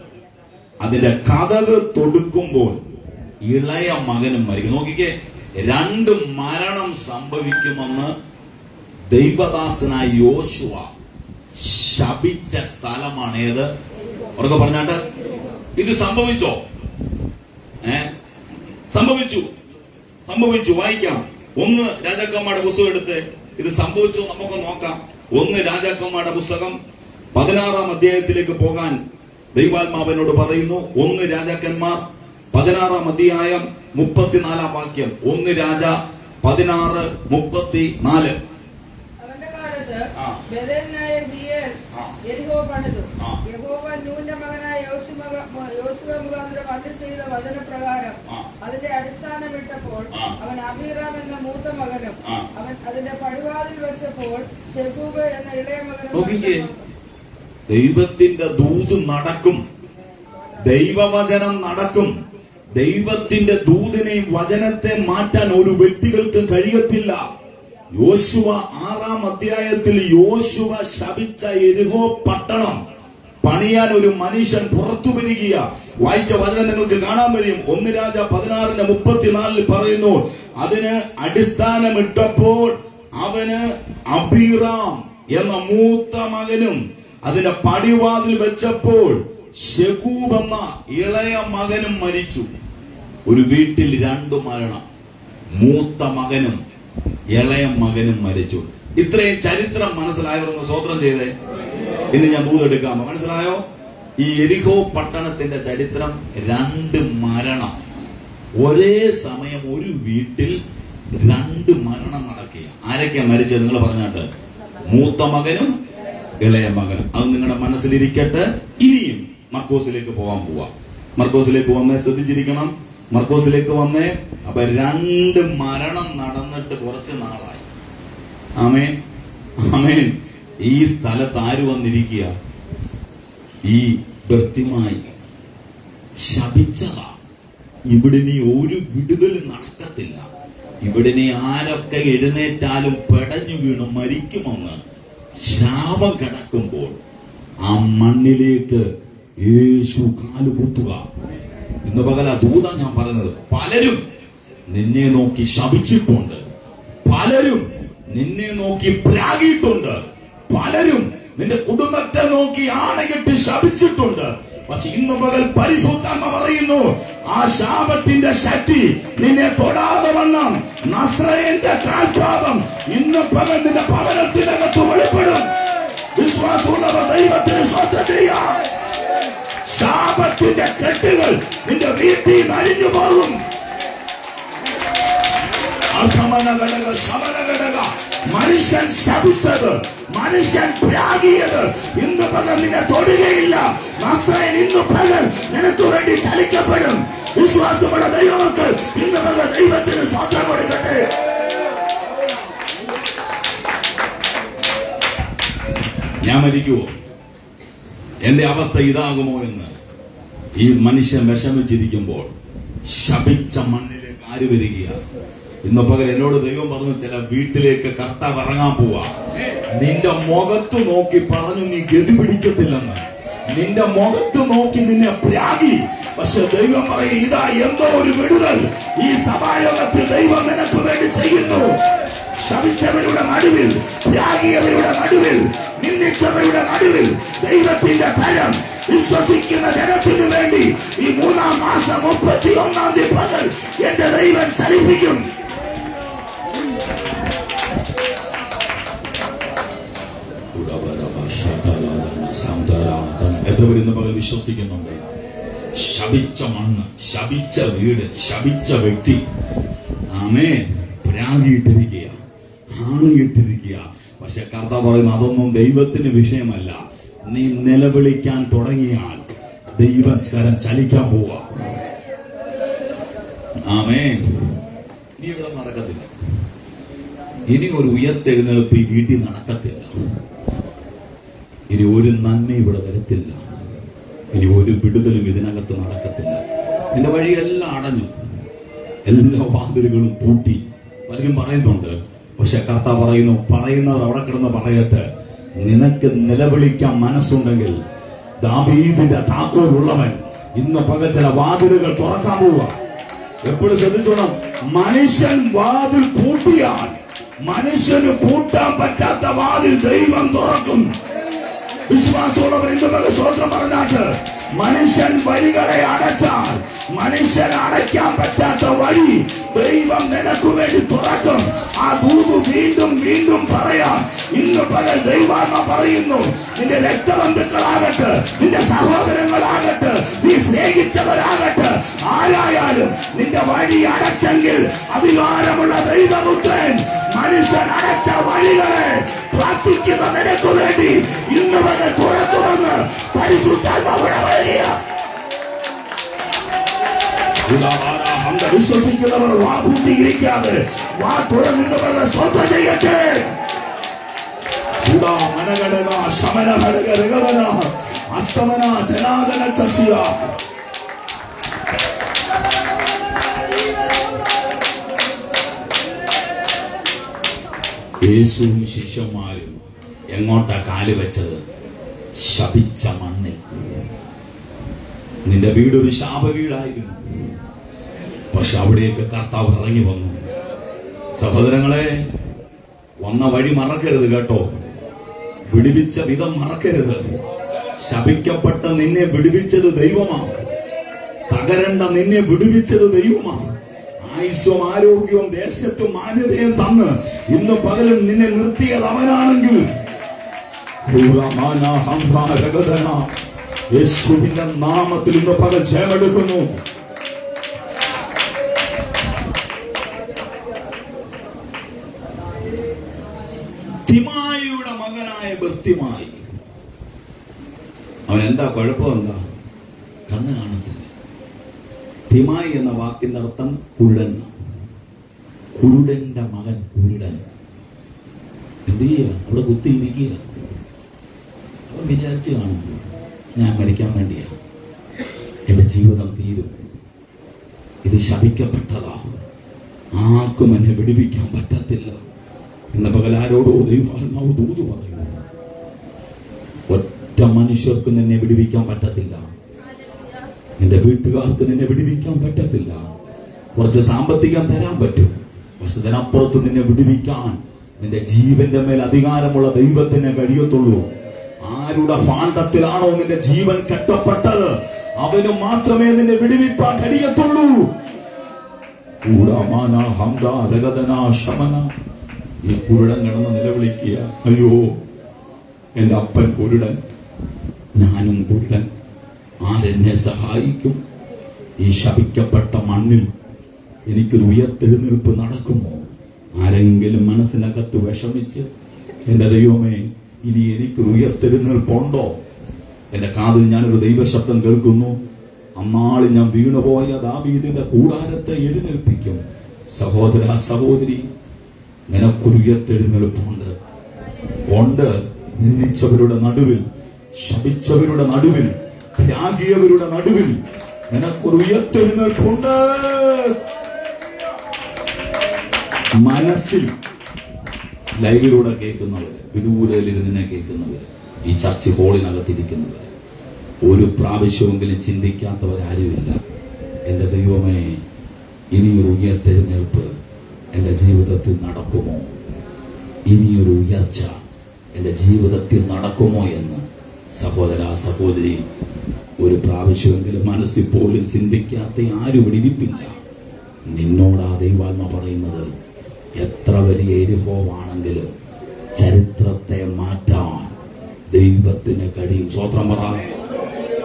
അതിന്റെ കഥക് തൊടുക്കുമ്പോൾ ഇളയ മകനും മരിക്കും. നോക്കിക്കേ രണ്ട് മരണം സംഭവിക്കുമെന്ന് ദൈവദാസനായ യോശുവ ശപിച്ച സ്ഥലമാണ് ഏത്? ഉറക്കെ പറഞ്ഞാട്ട് ഇത് സംഭവിച്ചോ? ഏ? സംഭവിച്ചു. സംഭവിച്ചു. വായിക്കാം. ഒന്ന് രാജാക്കന്മാരുടെ പുസ്തകം എടുത്ത് ഇത് സംഭവിച്ചു നമുക്ക് നോക്കാം. ഒന്ന് രാജാക്കന്മാരുടെ പുസ്തകം പതിനാറാം അധ്യായത്തിലേക്ക് പോകാൻ ദൈവാത്മാവിനോട് പറയുന്നു. ഒന്ന് രാജാക്കന്മാർ പതിനാറാം അധ്യായം മുപ്പത്തിനാലാം വാക്യം. ഒന്ന് രാജ പതിനാറ് അവന്റെ കാലത്ത് ആ. ബദലിനായ ഹിയേൽ ആ. യെരിഹോ പണിതു ആ. യഹോവ നൂന്റെ മകനായ യോശുവ യോശുവ മുഖാന്തരം അന്ന് ചെയ്ത വചനപ്രകാരം അതിന്റെ അടിസ്ഥാനമിട്ടപ്പോൾ. അവൻ അബീറാം എന്ന മൂത്ത മകനും അവൻ അതിന്റെ പടിവാതിൽ വെച്ചപ്പോൾ ഷെഗൂബ് എന്ന ഇളയ മകനും ദൈവത്തിന്റെ ദൂത് നടക്കും. ദൈവവചനം നടക്കും. ദൈവത്തിന്റെ ദൂതിനെയും വചനത്തെ മാറ്റാൻ ഒരു വ്യക്തികൾക്ക് കഴിയത്തില്ല. യോശുവ ആറാം അധ്യായത്തിൽ യോശുവ ശപിച്ച എരിഹോ പട്ടണം. പണിയാൻ ഒരു മനുഷ്യൻ പുറത്തു വരികയ വായിച്ച വചനം നിങ്ങൾക്ക് കാണാൻ കഴിയും. ഒന്ന് രാജ പതിനാറിന്റെ മുപ്പത്തിനാലിൽ പറയുന്നു അതിന് അടിസ്ഥാനമിട്ടപ്പോൾ അവന് അബീറാം എന്ന മൂത്ത മകനും അതിന്റെ പടിവാതിൽ വെച്ചപ്പോൾ ഷെകൂബ് എന്ന ഇളയ മകനും മരിച്ചു. ഒരു വീട്ടിൽ രണ്ടു മരണം. മൂത്ത മകനും ഇളയ മകനും മരിച്ചു. ഇത്രയും ചരിത്രം മനസ്സിലായവരൊന്ന് സ്വോത്രം ചെയ്തേ. ഇന്ന് ഞാൻ ദൂതെടുക്കാമോ മനസ്സിലായോ? ഈ എരിഹോ പട്ടണത്തിന്റെ ചരിത്രം രണ്ട് മരണം. ഒരേ സമയം ഒരു വീട്ടിൽ രണ്ട് മരണം നടക്കുക. ആരൊക്കെയാ മരിച്ചത്? നിങ്ങൾ പറഞ്ഞാട്ട്. മൂത്ത മകനും ഇളയ മകനും. അത് നിങ്ങളുടെ മനസ്സിലിരിക്കട്ടെ. ഇനിയും മർക്കോസിലേക്ക് പോകാൻ പോവാ. മർക്കോസിലേക്ക് വന്നേ ശ്രദ്ധിച്ചിരിക്കണം. മർക്കോസിലേക്ക് വന്നേ. അപ്പൊ രണ്ട് മരണം നടന്നിട്ട് കുറച്ച് നാളായി. ആമേൻ. ആമേൻ. ഈ സ്ഥലത്ത് ആര് വന്നിരിക്കുക? ഈ ഭക്തിമായി ശപിച്ചതാ ഇവിടെ നീ ഒരു വിടുതലും നടക്കത്തില്ല. ഇവിടെ നീ ആരൊക്കെ എഴുന്നേറ്റാലും പെടഞ്ഞു വീണു മരിക്കുമെന്ന് ശാപം കിടക്കുമ്പോൾ ആ മണ്ണിലേക്ക് യേശു കാൽ കുത്തുക. ഇന്ന് പകല ദൂത ഞാൻ പറഞ്ഞത് പലരും നിന്നെ നോക്കി ശപിച്ചിട്ടുണ്ട്. പലരും നിന്നെ നോക്കി പ്രാഗിയിട്ടുണ്ട്. പലരും നിന്റെ കുടുംബത്തെ നോക്കി ആണയിട്ട് ശപിച്ചിട്ടുണ്ട്. പക്ഷെ ഇന്ന് മുതൽ പരിശുദ്ധാത്മ പറയുന്നു ആ ശാപത്തിന്റെ ശക്തി നിന്നെ തൊടാതെ വണ്ണം. നസ്രയന്റെ കാൽപാദം ഇന്ന് പകൽ നിന്റെ ഭവനത്തിനകത്ത് വെളിപ്പെടും. വിശ്വാസമുള്ളവർ ദൈവത്തിന് സ്വന്തം ചെയ്യാം. ശാപത്തിന്റെ കെട്ടുകൾ നിന്റെ വീട്ടിൽ അരിഞ്ഞു പോകും. അസമന ഘടക ശമന ഘടക മനുഷ്യൻ ശപിച്ചത് മനുഷ്യൻ പ്രാഗിയത് ഇന്ന് പകൽ നിന്നെ തൊടുകയില്ല. ഇന്ന് പകൽ നിനക്ക് വേണ്ടി ചലിക്കപ്പെടും. വിശ്വാസമുള്ള ദൈവമക്കൾ ഇന്ന് പകൽ ദൈവത്തിന് സ്വാതന്ത്ര്യം കൊടുക്കട്ടെ. ഞാൻ മരിക്കുവോ? എന്റെ അവസ്ഥ ഇതാകുമോ എന്ന് ഈ മനുഷ്യൻ വിഷമിച്ചിരിക്കുമ്പോൾ ശപിച്ച മണ്ണിലേക്ക് ആര് വരികയാണ്? ഇന്ന് പകൽ എന്നോട് ദൈവം പറഞ്ഞു ചില വീട്ടിലേക്ക് കർത്താവ് ഇറങ്ങാൻ പോവാ. നിന്റെ മുഖത്ത് നോക്കി പറഞ്ഞു നീ ഗതി പിടിക്കത്തില്ലെന്ന്. നിന്റെ മുഖത്ത് നോക്കി നിന്നെ പ്രാഗി. പക്ഷെ ദൈവം പറയും ഇതാ എന്തോ ഒരു വിടുതൽ. ഈ സഭായോഗത്തിൽ ദൈവം നിനക്ക് വേണ്ടി ചെയ്യുന്നു. ശവിച്ചവരുടെ നടുവിൽ ത്യാഗിയവരുടെ നടുവിൽ നിന്ദിച്ചവരുടെ നടുവിൽ ദൈവത്തിന്റെ തരം വിശ്വസിക്കുന്ന ജനത്തിനു വേണ്ടി ഈ മൂന്നാം മാസം മുപ്പത്തി ഒന്നാം തീയതി പകൽ എന്റെ ദൈവം ചലിപ്പിക്കും. എത്ര പേര് ഇന്ന് പകൽ വിശ്വസിക്കുന്നുണ്ട്. ശപിച്ച മണ്ണ് ശപിച്ച വീട് ശപിച്ച വ്യക്തി. ആമേ പ്രാഗിയിട്ടിരിക്കുക ആണിയിട്ടിരിക്കുക പക്ഷെ കർത്താവ് പറയുന്നത് അതൊന്നും ദൈവത്തിന് വിഷയമല്ല. നീ നിലവിളിക്കാൻ തുടങ്ങിയാൽ ദൈവകരം ചലിക്കാൻ പോവാ. ആമേ നീ ഇവിടെ നടക്കത്തില്ല. ഇനി ഒരു ഉയർത്തെഴുന്നേൽപ്പ് ഈ വീട്ടിൽ നടക്കത്തില്ല. ഇനി ഒരു നന്മ ഇവിടെ വരത്തില്ല. ഇനി ഒരു വിടുതലും ഇതിനകത്ത് നടക്കത്തില്ല. എന്റെ വഴിയെല്ലാം അടഞ്ഞു. എല്ലാ വാതിലുകളും പൂട്ടി. പലരും പറയുന്നുണ്ട് പക്ഷെ കർത്ത പറയുന്നു പറയുന്നവർ അവിടെ കിടന്ന് പറയട്ടെ. നിനക്ക് നിലവിളിക്കാൻ മനസ്സുണ്ടെങ്കിൽ ദാബീദിന്റെ താക്കോലുള്ളവൻ ഇന്ന് പകൽ ചില വാതിലുകൾ തുറക്കാൻ പോവുക എപ്പോഴും ശ്രദ്ധിച്ചോണം മനുഷ്യൻ വാതിൽ പൂട്ടിയാൽ മനുഷ്യന് പൂട്ടാൻ പറ്റാത്ത വാതിൽ ദൈവം തുറക്കും. വിശ്വാസമുള്ളവർ ഇന്ന് സ്വന്തം പറഞ്ഞാട്ട്. മനുഷ്യൻ വഴികളെ അടച്ചാൽ മനുഷ്യൻ അടയ്ക്കാൻ പറ്റാത്ത വഴി ദൈവം നിനക്ക് വേണ്ടി തുറക്കും. ആ ദൂത് വീണ്ടും വീണ്ടും പറയാം. ഇന്ന് പകൽ ദൈവാത്മ പറയുന്നു നിന്റെ രക്തബന്ധുക്കളാകട്ടെ നിന്റെ സഹോദരങ്ങളാകട്ടെ നീ സ്നേഹിച്ചവരാകട്ടെ ആരായാലും നിന്റെ വഴി അടച്ചെങ്കിൽ അധികാരമുള്ള ദൈവപുത്രൻ മനുഷ്യൻ അടച്ച വഴികളെ പ്രാർത്ഥിക്കുന്ന നിനക്ക് വേണ്ടി ഇന്ന് വരെ തുറക്കുമെന്ന് പരിശുദ്ധാത്മാവിടെ പറയുക വിശ്വസിക്കുന്നവർ വാ പൂട്ടിയിരിക്കാതെ വാ തുറന്നിന്നവരുടെ സ്വന്തം ചെയ്യട്ടെ ചൂടാ മനഘടക ശമന ഘടക രഗവന അസ്തമന ജനാദന ചസിയ യേശുവും ശിഷ്യന്മാരും എങ്ങോട്ടാ കാൽ വെച്ചത്? ശപിച്ച മണ്ണിൽ. നിന്റെ വീടൊരു ഒരു ശാപ വീടായിരുന്നു പക്ഷെ അവിടെയൊക്കെ കർത്താവ് ഇറങ്ങി വന്നു. സഹോദരങ്ങളെ വന്ന വഴി മറക്കരുത് കേട്ടോ. വിടുവിച്ച വിധം മറക്കരുത്. ശപിക്കപ്പെട്ട നിന്നെ വിടുവിച്ചത് ദൈവമാണ്. തകരണ്ട നിന്നെ വിടുവിച്ചത് ദൈവമാണ്. ആയുസ്സും ആരോഗ്യവും ദേശത്തും മാന്യതയും തന്ന് ഇന്ന് പകലും നിന്നെ നിർത്തിയത് അവനാണെങ്കിൽ. യേശുവിന്റെ നാമത്തിൽ ഇന്ന് പകൽ ജയമെടുക്കുന്നു. തിമായിയുടെ മകനായ ബർത്തിമായി. അവൻ എന്താ കുഴപ്പം എന്താ കണ്ണ് കാണത്തില്ല. തിമായി എന്ന വാക്കിന്റെ അർത്ഥം കുരുടൻ കുരുടന്റെ മകൻ കുരുടൻ. എന്ത് ചെയ്യുക അവിടെ കുത്തിയിരിക്കുക. അവൻ വിചാരിച്ചു കാണും ഞാൻ മരിക്കാൻ വേണ്ടിയാ. എന്റെ ജീവിതം തീരും. ഇത് ശപിക്കപ്പെട്ടതാ. ആർക്കും എന്നെ വിടുവിക്കാൻ പറ്റത്തില്ല. എന്ന പകലാരോടോ ദൈവാത്മാവ് ദൂത് പറയുന്നു. ഒറ്റ മനുഷ്യർക്കും എന്നെ വിടുവിക്കാൻ പറ്റത്തില്ല. നിന്റെ വീട്ടുകാർക്ക് നിന്നെ വിടുവിക്കാൻ പറ്റത്തില്ല. കുറച്ച് സാമ്പത്തികം തരാൻ പറ്റും. പക്ഷെ ഇതിനപ്പുറത്ത് നിന്നെ വിടുവിക്കാൻ നിന്റെ ജീവന്റെ മേൽ അധികാരമുള്ള ദൈവത്തിന് കഴിയത്തുള്ളൂ. ആരുടെ ഫാണ്ടത്തിലാണോ നിന്റെ ജീവൻ കെട്ടപ്പെട്ടത്? അവന് മാത്രമേ നിന്നെ വിടുവിപ്പാൻ കഴിയത്തുള്ളൂ. ശമന. ഈ കുരുടൻ കിടന്ന് നിലവിളിക്കുക. അയ്യോ എന്റെ അപ്പൻ കുരുടൻ. ഞാനും കുരുടൻ. ആരെന്നെ സഹായിക്കും? ഈ ശപിക്കപ്പെട്ട മണ്ണിൽ എനിക്കൊരു ഉയർത്തെഴുന്നേൽപ്പ് നടക്കുമോ? ആരെങ്കിലും മനസ്സിനകത്ത് വിഷമിച്ച് എന്റെ ദൈവമേ ഇനി എനിക്കൊരു ഉയർത്തെഴുന്നേൽപ്പുണ്ടോ? എന്റെ കാതിൽ ഞാനൊരു ദൈവശബ്ദം കേൾക്കുന്നു. അന്നാളിൽ ഞാൻ വീണുപോയ ദാബീദിന്റെ കൂടാരത്തെ എഴുന്നേൽപ്പിക്കും. സഹോദര സഹോദരി നിനക്കൊരു ഉയർത്തെഴുന്നേൽപ്പുണ്ട്. ഉണ്ട്. നിന്ദിച്ചവരുടെ നടുവിൽ ശപിച്ചവരുടെ നടുവിൽ ത്യാഗിയവരുടെ നടുവിൽ നിനക്കൊരു ഉയർത്തെഴുന്നേൽപ്പുണ്ട് മനസ്സിൽ ലൈവിലൂടെ കേൾക്കുന്നവര് വിദൂരയിലിരുന്ന് നിന്നെ കേൾക്കുന്നവര് ഈ ചർച്ച് ഹോളിനകത്തിരിക്കുന്നവര് ഒരു പ്രാവശ്യമെങ്കിലും ചിന്തിക്കാത്തവരാരുമില്ല. എന്റെ ദൈവമേ ഇനിയൊരു ഉയർത്തെഴുന്നേൽപ്പ് എന്റെ ജീവിതത്തിൽ നടക്കുമോ? ഇനിയൊരു ഉയർച്ച എന്റെ ജീവിതത്തിൽ നടക്കുമോ എന്ന് സഹോദര സഹോദരി ഒരു പ്രാവശ്യമെങ്കിലും മനസ്സിൽ പോലും ചിന്തിക്കാത്ത ആരും ഇവിടെ ഇരിപ്പില്ല. നിന്നോടാ ദൈവാത്മ പറയുന്നത് എത്ര വലിയ എരിഹോവാണെങ്കിലും ചരിത്രത്തെ മാറ്റാൻ ദൈവത്തിന് കഴിയും. സ്വത്രം പറ.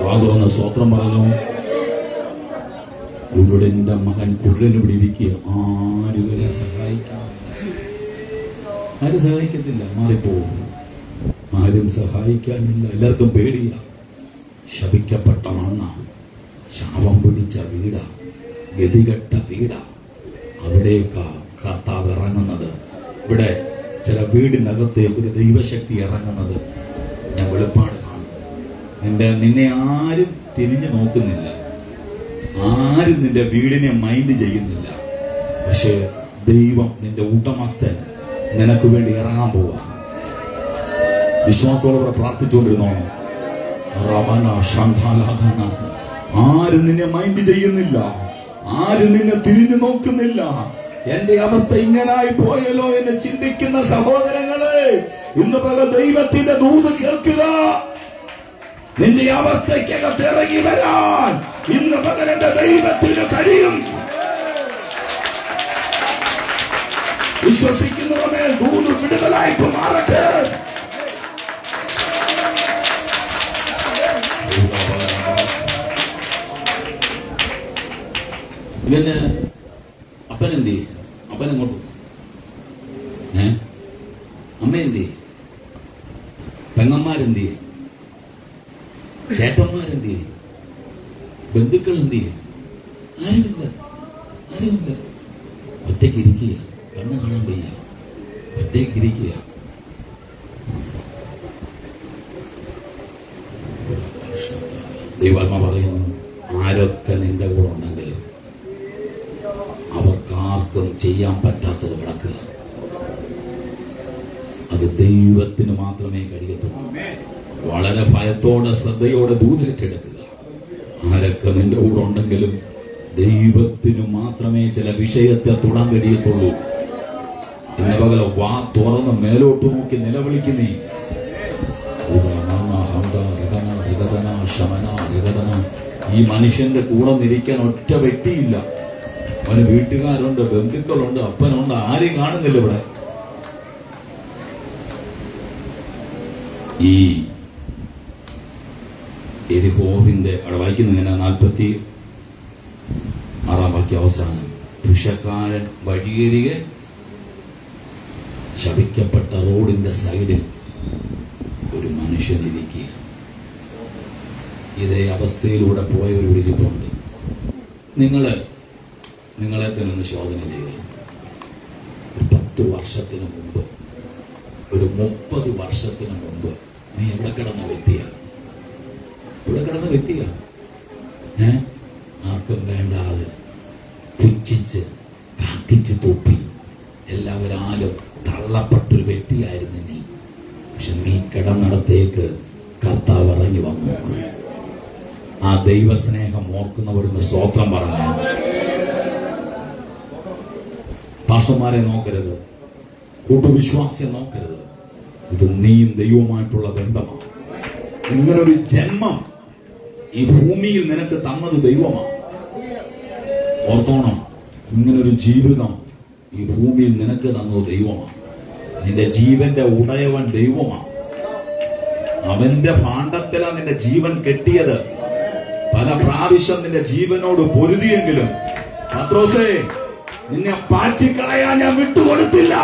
വാതുറന്ന് സ്വത്രം പറഞ്ഞു കുരുടന്റെ മകൻ കുരുടന് ഇവിടെ ഇരിക്കുക ആരും ഇവരെ സഹായിക്കാം. ആരും സഹായിക്കത്തില്ല. മാറിപ്പോവും. ആരും സഹായിക്കാനില്ല. എല്ലാവർക്കും പേടിയാ. ശപിക്കപ്പെട്ട മണ്ണ ശാപം പിടിച്ച വീട ഗതികെട്ട വീട. അവിടേക്കാ കർത്താവ് ഇറങ്ങുന്നത്. ഇവിടെ ചില വീടിനകത്തേക്ക് ഒരു ദൈവശക്തി ഇറങ്ങുന്നത് ഞാൻ വെളിപ്പാട് കാണും നിന്റെ നിന്നെ ആരും തിരിഞ്ഞു നോക്കുന്നില്ല. ആരും നിന്റെ വീടിനെ മൈൻഡ് ചെയ്യുന്നില്ല. പക്ഷേ ദൈവം നിന്റെ ഉടമസ്ഥൻ നിനക്ക് വേണ്ടി ഇറങ്ങാൻ പോവാ. വിശ്വാസത്തോടെ പ്രാർത്ഥിച്ചുകൊണ്ടിരുന്നോണം. ആരും നിന്നെ മൈൻഡ് ചെയ്യുന്നില്ല. ആരും നിന്നെ തിരിഞ്ഞു നോക്കുന്നില്ല. എന്റെ അവസ്ഥ ഇങ്ങനായി പോയല്ലോ എന്ന് ചിന്തിക്കുന്ന സഹോദരങ്ങളെ ഇന്ന് പല ദൈവത്തിന്റെ ദൂത് കേൾക്കുക. നിന്റെ അവസ്ഥയ്ക്കകത്ത് ഇറങ്ങി വരാൻ ഇന്ന് പകരന്റെ ദൈവത്തിന് കഴിയും. വിശ്വസിക്കുന്നവമേൽ ദൂത് വിടുതലായിട്ട് മാറട്ടെ. ഇവന് അപ്പൻ എന്ത് ചെയ്യും? അപ്പൻ എങ്ങോട്ട് ഏ അമ്മ എന്ത് ചെയ്യും? പെങ്ങന്മാരെന്ത്? ചേട്ടന്മാരെന്ത്? ബന്ധുക്കൾ എന്ത്? ആരുമില്ല ആരുമില്ല ഒറ്റയ്ക്ക് ഇരിക്കുക കണ്ണ് കാണാൻ വയ്യ ഒറ്റയ്ക്ക് ഇരിക്കുക ദൈവാത്മ പറയുന്നു ആരൊക്കെ നിന്റെ കൂടെ ഉണ്ടെങ്കിലും അവർക്കാർക്കും ചെയ്യാൻ പറ്റാത്തത് കിടക്കുക അത് ദൈവത്തിന് മാത്രമേ കഴിയത്തുള്ളൂ. വളരെ ഭയത്തോടെ ശ്രദ്ധയോടെ ദൂതേറ്റെടുക്കുക. ആരൊക്കെ നിന്റെ കൂടെ ഉണ്ടെങ്കിലും ദൈവത്തിന് മാത്രമേ ചില വിഷയത്തെ തൊടാൻ കഴിയത്തുള്ളൂ. ഇന്ന് പകല വാ തുറന്ന് മേലോട്ട് നോക്കി നിലവിളിക്കുന്നേ. ഈ മനുഷ്യന്റെ കൂടെ നിരിക്കാൻ ഒറ്റ വ്യക്തിയില്ല. അവന് വീട്ടുകാരുണ്ട് ബന്ധുക്കളുണ്ട് അപ്പനുണ്ട് ആരെയും കാണുന്നില്ല ഇവിടെ. ഈ എരിഹോവിന്റെ അവിടെ വായിക്കുന്ന ഇങ്ങനെ നാൽപ്പത്തി ആറാം വാക്യ അവസാനം. പുഷക്കാരൻ വഴിയരികെ ശപിക്കപ്പെട്ട റോഡിന്റെ സൈഡിൽ ഒരു മനുഷ്യൻ ഇരിക്കുക ഇതേ അവസ്ഥയിലൂടെ പോയവരോട് ഇരിപ്പുണ്ട്. നിങ്ങൾ നിങ്ങളെ തന്നെ ഒന്ന് ശോധന ചെയ്യുക ഒരു പത്ത് വർഷത്തിന് മുമ്പ് ഒരു മുപ്പത് വർഷത്തിന് മുമ്പ് നീ എവിടെ കിടന്ന വ്യക്തിയാ? ഇവിടെ കിടന്ന വ്യക്തിയാ? ഏ? ആർക്കും വേണ്ടാതെ പുച്ഛിച്ച് കാക്കിച്ച് തൊപ്പി എല്ലാവരാലും തള്ളപ്പെട്ടൊരു വ്യക്തിയായിരുന്നു നീ. പക്ഷെ നീ കിടന്നിടത്തേക്ക് കർത്താവ് ഇറങ്ങി വന്നു. ആ ദൈവസ്നേഹം ഓർക്കുന്നവരുന്ന് സ്തോത്രം പറഞ്ഞു പാസ്റ്റർമാരെ നോക്കരുത്. കൂട്ടുവിശ്വാസിയെ നോക്കരുത്. ഇത് നീയും ദൈവമായിട്ടുള്ള ബന്ധമാണ്. ഇങ്ങനൊരു ജന്മം ഈ ഭൂമിയിൽ നിനക്ക് തന്നത് ദൈവമാണ്. ഓർത്തോണം ഇങ്ങനൊരു ജീവിതം ഈ ഭൂമിയിൽ നിനക്ക് തന്നത് ദൈവമാണ്. നിന്റെ ജീവന്റെ ഉടയവൻ ദൈവമാണ്. അവന്റെ ഭാണ്ഡത്തിലാ നിന്റെ ജീവൻ കെട്ടിയത്. പല പ്രാവശ്യം നിന്റെ ജീവനോട് പൊരുതിയെങ്കിലും പത്രോസേ നിന്നെ പാറ്റിക്കളയാൻ ഞാൻ വിട്ടുകൊടുത്തില്ല.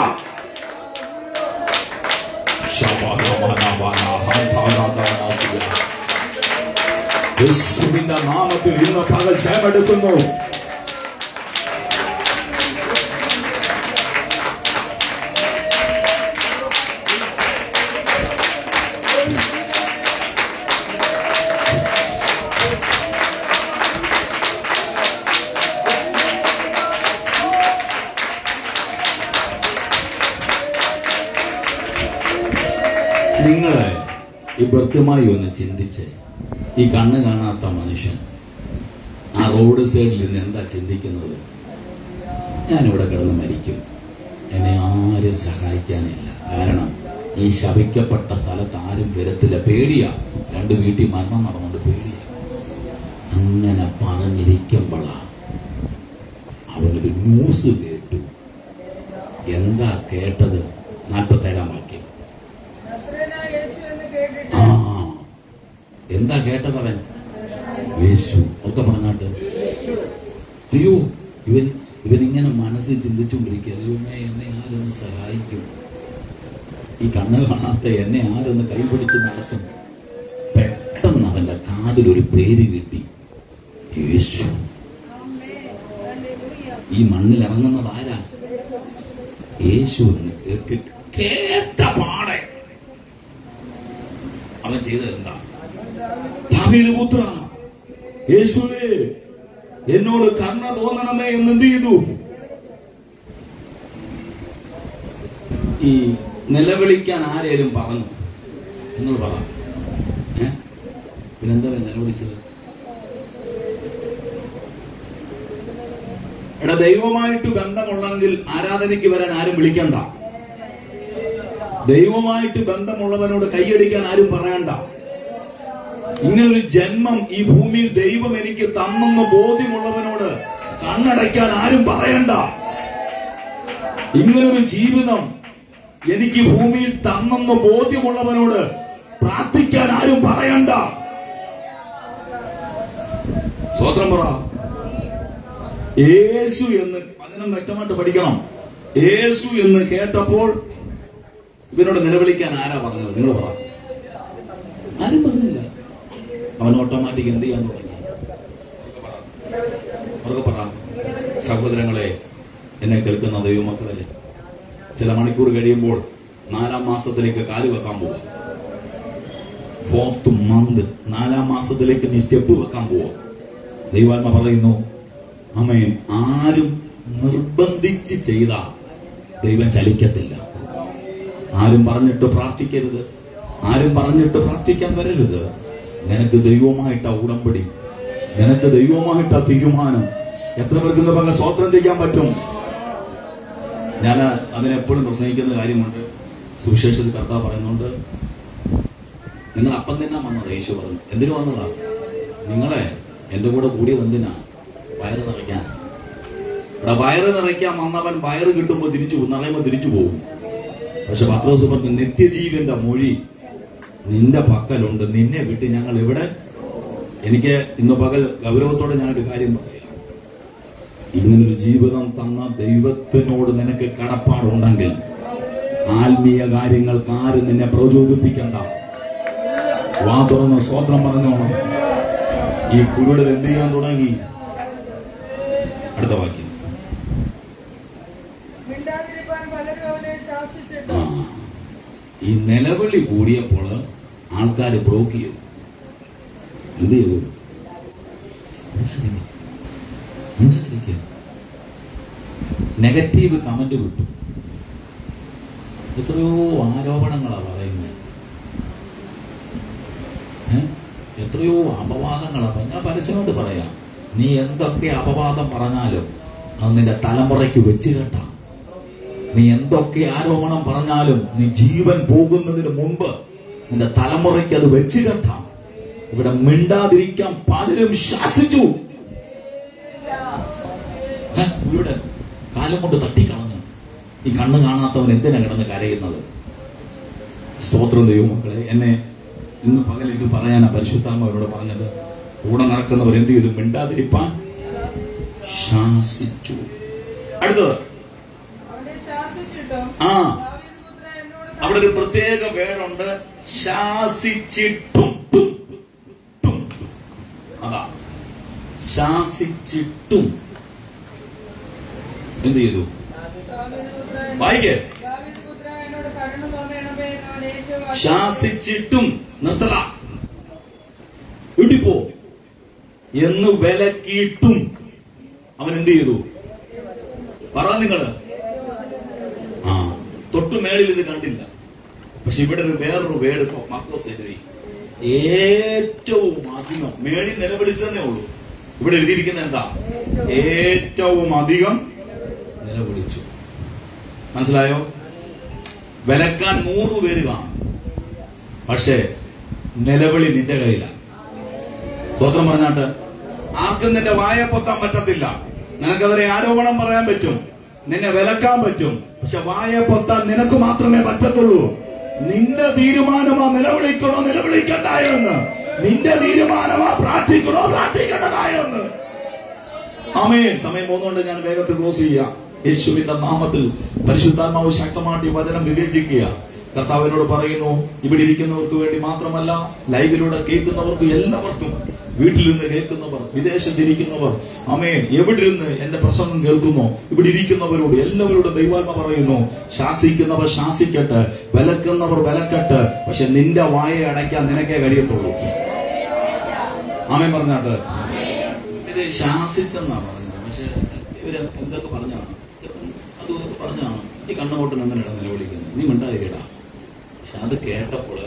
യേശുവിന്റെ നാമത്തിൽ ഇന്ന് പകൽ ജയമെടുക്കുന്നു. ഈ ഭൃത്യമായി ഒന്ന് ചിന്തിച്ച്. ഈ കണ്ണ് കാണാത്ത മനുഷ്യൻ ആ റോഡ് സൈഡിൽ നിന്ന് എന്താ ചിന്തിക്കുന്നത്? ഞാനിവിടെ കിടന്ന് മരിക്കും. എന്നെ ആരും സഹായിക്കാനില്ല. കാരണം ഈ ശപിക്കപ്പെട്ട സ്ഥലത്ത് ആരും വരത്തില്ല. പേടിയാ. രണ്ട് വീട്ടിൽ മരണം നടന്നുകൊണ്ട് പേടിയാ. അങ്ങനെ പറഞ്ഞിരിക്കുമ്പോഴാ അവനൊരു ന്യൂസ് കേട്ടു എന്താ കേട്ടത് നാൽപ്പത്തേഴാം വാക്യം നസ്രനായ യേശു എന്ന് കേട്ടിട്ട് ആ എന്താ കേട്ടത് അവൻ യേശു ഒക്കെ പറഞ്ഞാട്ട് അയ്യോ ഇവൻ ഇവൻ ഇങ്ങനെ മനസ്സിൽ ചിന്തിച്ചുകൊണ്ടിരിക്കുക ദൈവമേ എന്നെ ആരൊന്ന് സഹായിക്കും. ഈ കണ്ണ് കാണാത്ത എന്നെ ആരൊന്ന് കൈപിടിച്ച് നടത്തും. പെട്ടെന്ന് അവന്റെ കാതിൽ ഒരു പേര് കിട്ടി. യേശു. ഈ മണ്ണിൽ ഇറങ്ങുന്നത് ആരാ? യേശു എന്ന് കേട്ടിട്ട് കേട്ട പാടെ. അവൻ ചെയ്തത് എന്താ? പുത്ര യേശുവേ എന്നോട് കർണ തോന്നണമേ എന്ന് എന്ത് ചെയ്തു? ഈ നിലവിളിക്കാൻ ആരേലും പറഞ്ഞു? നിങ്ങൾ പറ. ഏ? പിന്നെന്താ നിലവിളിച്ചത്? എടാ ദൈവമായിട്ട് ബന്ധമുള്ളെങ്കിൽ ആരാധനയ്ക്ക് വരാൻ ആരും വിളിക്കണ്ട. ദൈവമായിട്ട് ബന്ധമുള്ളവനോട് കൈയടിക്കാൻ ആരും പറയണ്ട. ഇങ്ങനൊരു ജന്മം ഈ ഭൂമിയിൽ ദൈവം എനിക്ക് തന്നെന്ന് ബോധ്യമുള്ളവനോട് കണ്ണടയ്ക്കാൻ ആരും പറയണ്ട. ഇങ്ങനൊരു ജീവിതം എനിക്ക് ഭൂമിയിൽ തന്നെന്ന് ബോധ്യമുള്ളവനോട് പ്രാർത്ഥിക്കാൻ ആരും പറയണ്ട. സ്വതന്ത്രം പറ. യേശു എന്ന് വചനം വ്യക്തമായിട്ട് പഠിക്കണം. യേശു എന്ന് കേട്ടപ്പോൾ ഇവനോട് നിലവിളിക്കാൻ ആരാ പറഞ്ഞത്? നിങ്ങൾ പറ. ആരും പറഞ്ഞില്ല. അവൻ ഓട്ടോമാറ്റിക് എന്ത് ചെയ്യാൻ തുടങ്ങി? സഹോദരങ്ങളെ എന്നെ കേൾക്കുന്ന ദൈവമക്കളെ ചില മണിക്കൂർ കഴിയുമ്പോൾ നാലാം മാസത്തിലേക്ക് കാൽ വെക്കാൻ പോവാ. ഫോർത്ത് മന്ത് നാലാം മാസത്തിലേക്ക് നീ സ്റ്റെപ്പ് വെക്കാൻ പോവാ. ദൈവാത്മ പറയുന്നു അമ്മയും ആരും നിർബന്ധിച്ച് ചെയ്ത ദൈവം ചലിക്കത്തില്ല. ആരും പറഞ്ഞിട്ട് പ്രാർത്ഥിക്കരുത്. ആരും പറഞ്ഞിട്ട് പ്രാർത്ഥിക്കാൻ വരരുത്. നിനക്ക് ദൈവമായിട്ടാ ഉടമ്പടി. നിനക്ക് ദൈവമായിട്ടാ തീരുമാനം. എത്ര പേർക്ക് സ്വോത്രം ചെയ്യാൻ പറ്റും? ഞാൻ അതിനെപ്പോഴും പ്രസംഗിക്കുന്ന കാര്യമുണ്ട്. സുവിശേഷത്തിൽ കർത്താവ് പറയുന്നുണ്ട് നിങ്ങൾ അപ്പം തന്നെ വന്നത് യേശു പറഞ്ഞു. എന്തിനു വന്നതാ? നിങ്ങളെ എന്റെ കൂടെ കൂടിയത് എന്തിനാ? വയറ് നിറയ്ക്കാൻ. ഇവിടെ വയറ് നിറയ്ക്കാൻ വന്നവൻ വയറ് കിട്ടുമ്പോൾ തിരിച്ചു നിറയുമ്പോൾ തിരിച്ചു പോകും. പക്ഷെ പത്രോസ് പറഞ്ഞു നിത്യജീവന്റെ മൊഴി നിന്റെ പക്കലുണ്ട്. നിന്നെ വിട്ട് ഞങ്ങൾ ഇവിടെ എനിക്ക് ഇന്ന് പകൽ ഗൗരവത്തോടെ ഞാനൊരു കാര്യം ഇങ്ങനൊരു ജീവിതം തന്ന ദൈവത്തിനോട് നിനക്ക് കടപ്പാടുണ്ടെങ്കിൽ ആത്മീയ കാര്യങ്ങൾ ആരും നിന്നെ പ്രചോദിപ്പിക്കണ്ട. വാ തുറന്ന് സ്വോത്രം പറഞ്ഞോണം. ഈ കുരുടൽ എന്ത് ചെയ്യാൻ തുടങ്ങി? അടുത്ത വാക്യം. ഈ നിലവിളി കൂടിയപ്പോൾ ആൾക്കാർ ബ്ലോക്ക് ചെയ്തു. എന്ത് ചെയ്തു? നെഗറ്റീവ് കമന്റ് വിട്ടു. എത്രയോ ആരോപണങ്ങളാണ് പറയുന്നത്? എത്രയോ അപവാദങ്ങളാണ് ഞാൻ പരസ്യമായിട്ട് പറയാം. നീ എന്തൊക്കെ അപവാദം പറഞ്ഞാലും അത് നിന്റെ തലമുറയ്ക്ക് വെച്ച് കേട്ടാ. നീ എന്തൊക്കെ ആരോപണം പറഞ്ഞാലും നീ ജീവൻ പോകുന്നതിന് മുമ്പ് നിന്റെ തലമുറയ്ക്ക് അത് വെച്ച് കേട്ടാം. ഇവിടെ മിണ്ടാതിരിക്കാൻ പലരും ശാസിച്ചു. ഇവിടെ കാലം കൊണ്ട് തട്ടിക്കളഞ്ഞു. ഈ കണ്ണ് കാണാത്തവൻ എന്തിനാ കിടന്ന് കരയുന്നത്? സ്തോത്രം ദൈവമക്കളെ എന്നെ ഇന്ന് പകൽ ഇത് പറയാനാ പരിശുദ്ധാത്മ അവരോട് പറഞ്ഞത്. കൂടെ നടക്കുന്നവർ എന്ത് ചെയ്തു? മിണ്ടാതിരിപ്പാൻ ശാസിച്ചു. അടുത്തത്. ആ. അവിടെ ഒരു പ്രത്യേക പേരുണ്ട്. ശാസിച്ചിട്ടും. അതാ. ശാസിച്ചിട്ടും എന്ത് ചെയ്തു ദാവീദ് പുത്ര എന്നോട് വായിക്കേ ദാവീദ് പുത്ര എന്നോട് കരുണ തോന്നണമേ എന്ന് അവൻ ചെയ്തു? വായിക്കേ. ശാസിച്ചിട്ടും നിർത്തല. വീട്ടിപ്പോ എന്ന് വിലക്കിയിട്ടും അവൻ എന്ത് ചെയ്തു? പറ നിങ്ങൾ. ആ തൊട്ടു മേളിൽ ഇത് കണ്ടില്ല. പക്ഷെ ഇവിടെ ഒരു വേറൊരു ഇപ്പൊ മക്കോസ് എഴുതി. ഏറ്റവും അധികം മേളിൽ നിലവിളിച്ചെന്നേ ഉള്ളൂ. ഇവിടെ എഴുതിയിരിക്കുന്നത് എന്താ? ഏറ്റവും അധികം നിലവിളിച്ചു മനസ്സിലായോ? വിലക്കാൻ നൂറ് പേര് കാണും. പക്ഷേ നിലവിളി നിന്റെ കയ്യിലാണ്. സ്വത്രം പറഞ്ഞാട്ട് ആർക്കും നിന്റെ വായ പൊത്താൻ പറ്റത്തില്ല. നിനക്കെതിരെ ആരോപണം പറയാൻ പറ്റും. നിന്നെ വിലക്കാൻ പറ്റും. പക്ഷെ വായ പൊത്താൻ നിനക്ക് മാത്രമേ പറ്റത്തുള്ളൂ. നിന്റെ തീരുമാനമാ നിലവിളിക്കണോ നിലവിളിക്കണ്ടായെന്ന്. നിന്റെ തീരുമാനമാ പ്രാർത്ഥിക്കണോ പ്രാർത്ഥിക്കേണ്ടതായെന്ന്. ആമേൻ. സമയം പോകുന്നതുകൊണ്ട് ഞാൻ വേഗത്തിൽ ക്ലോസ് ചെയ്യാം. യേശുവിന്റെ നാമത്തിൽ പരിശുദ്ധാത്മാവ് ശക്തമായിട്ട് ഈ വചനം വിവേചിക്കുക. കർത്താവിനോട് പറയുന്നു ഇവിടെ ഇരിക്കുന്നവർക്ക് വേണ്ടി മാത്രമല്ല ലൈവിലൂടെ കേൾക്കുന്നവർക്ക് എല്ലാവർക്കും വീട്ടിൽ നിന്ന് കേൾക്കുന്നവർ വിദേശത്തിരിക്കുന്നവർ അമ്മേ എവിടെ നിന്ന് എന്റെ പ്രസംഗം കേൾക്കുന്നു? ഇവിടെ ഇരിക്കുന്നവരോട് എല്ലാവരോടും ദൈവാത്മ പറയുന്നു ശാസിക്കുന്നവർ ശാസിക്കട്ടെ വിലക്കുന്നവർ വിലക്കട്ടെ പക്ഷെ നിന്റെ വായ അടയ്ക്കാൻ നിനക്കേ കഴിയത്തുള്ളൂ. ആമേ പറഞ്ഞാട്ട്? ഇവർ ശാസിച്ചെന്നാ പറഞ്ഞത്. പക്ഷെ ഇവർ എന്തൊക്കെ പറഞ്ഞാണ്? പറഞ്ഞാണ് നിന്നിട്ടാണ് നിലവിളിക്കുന്നത് നീ മിണ്ടാതിരിക്കടാ. പക്ഷെ അത് കേട്ടപ്പോൾ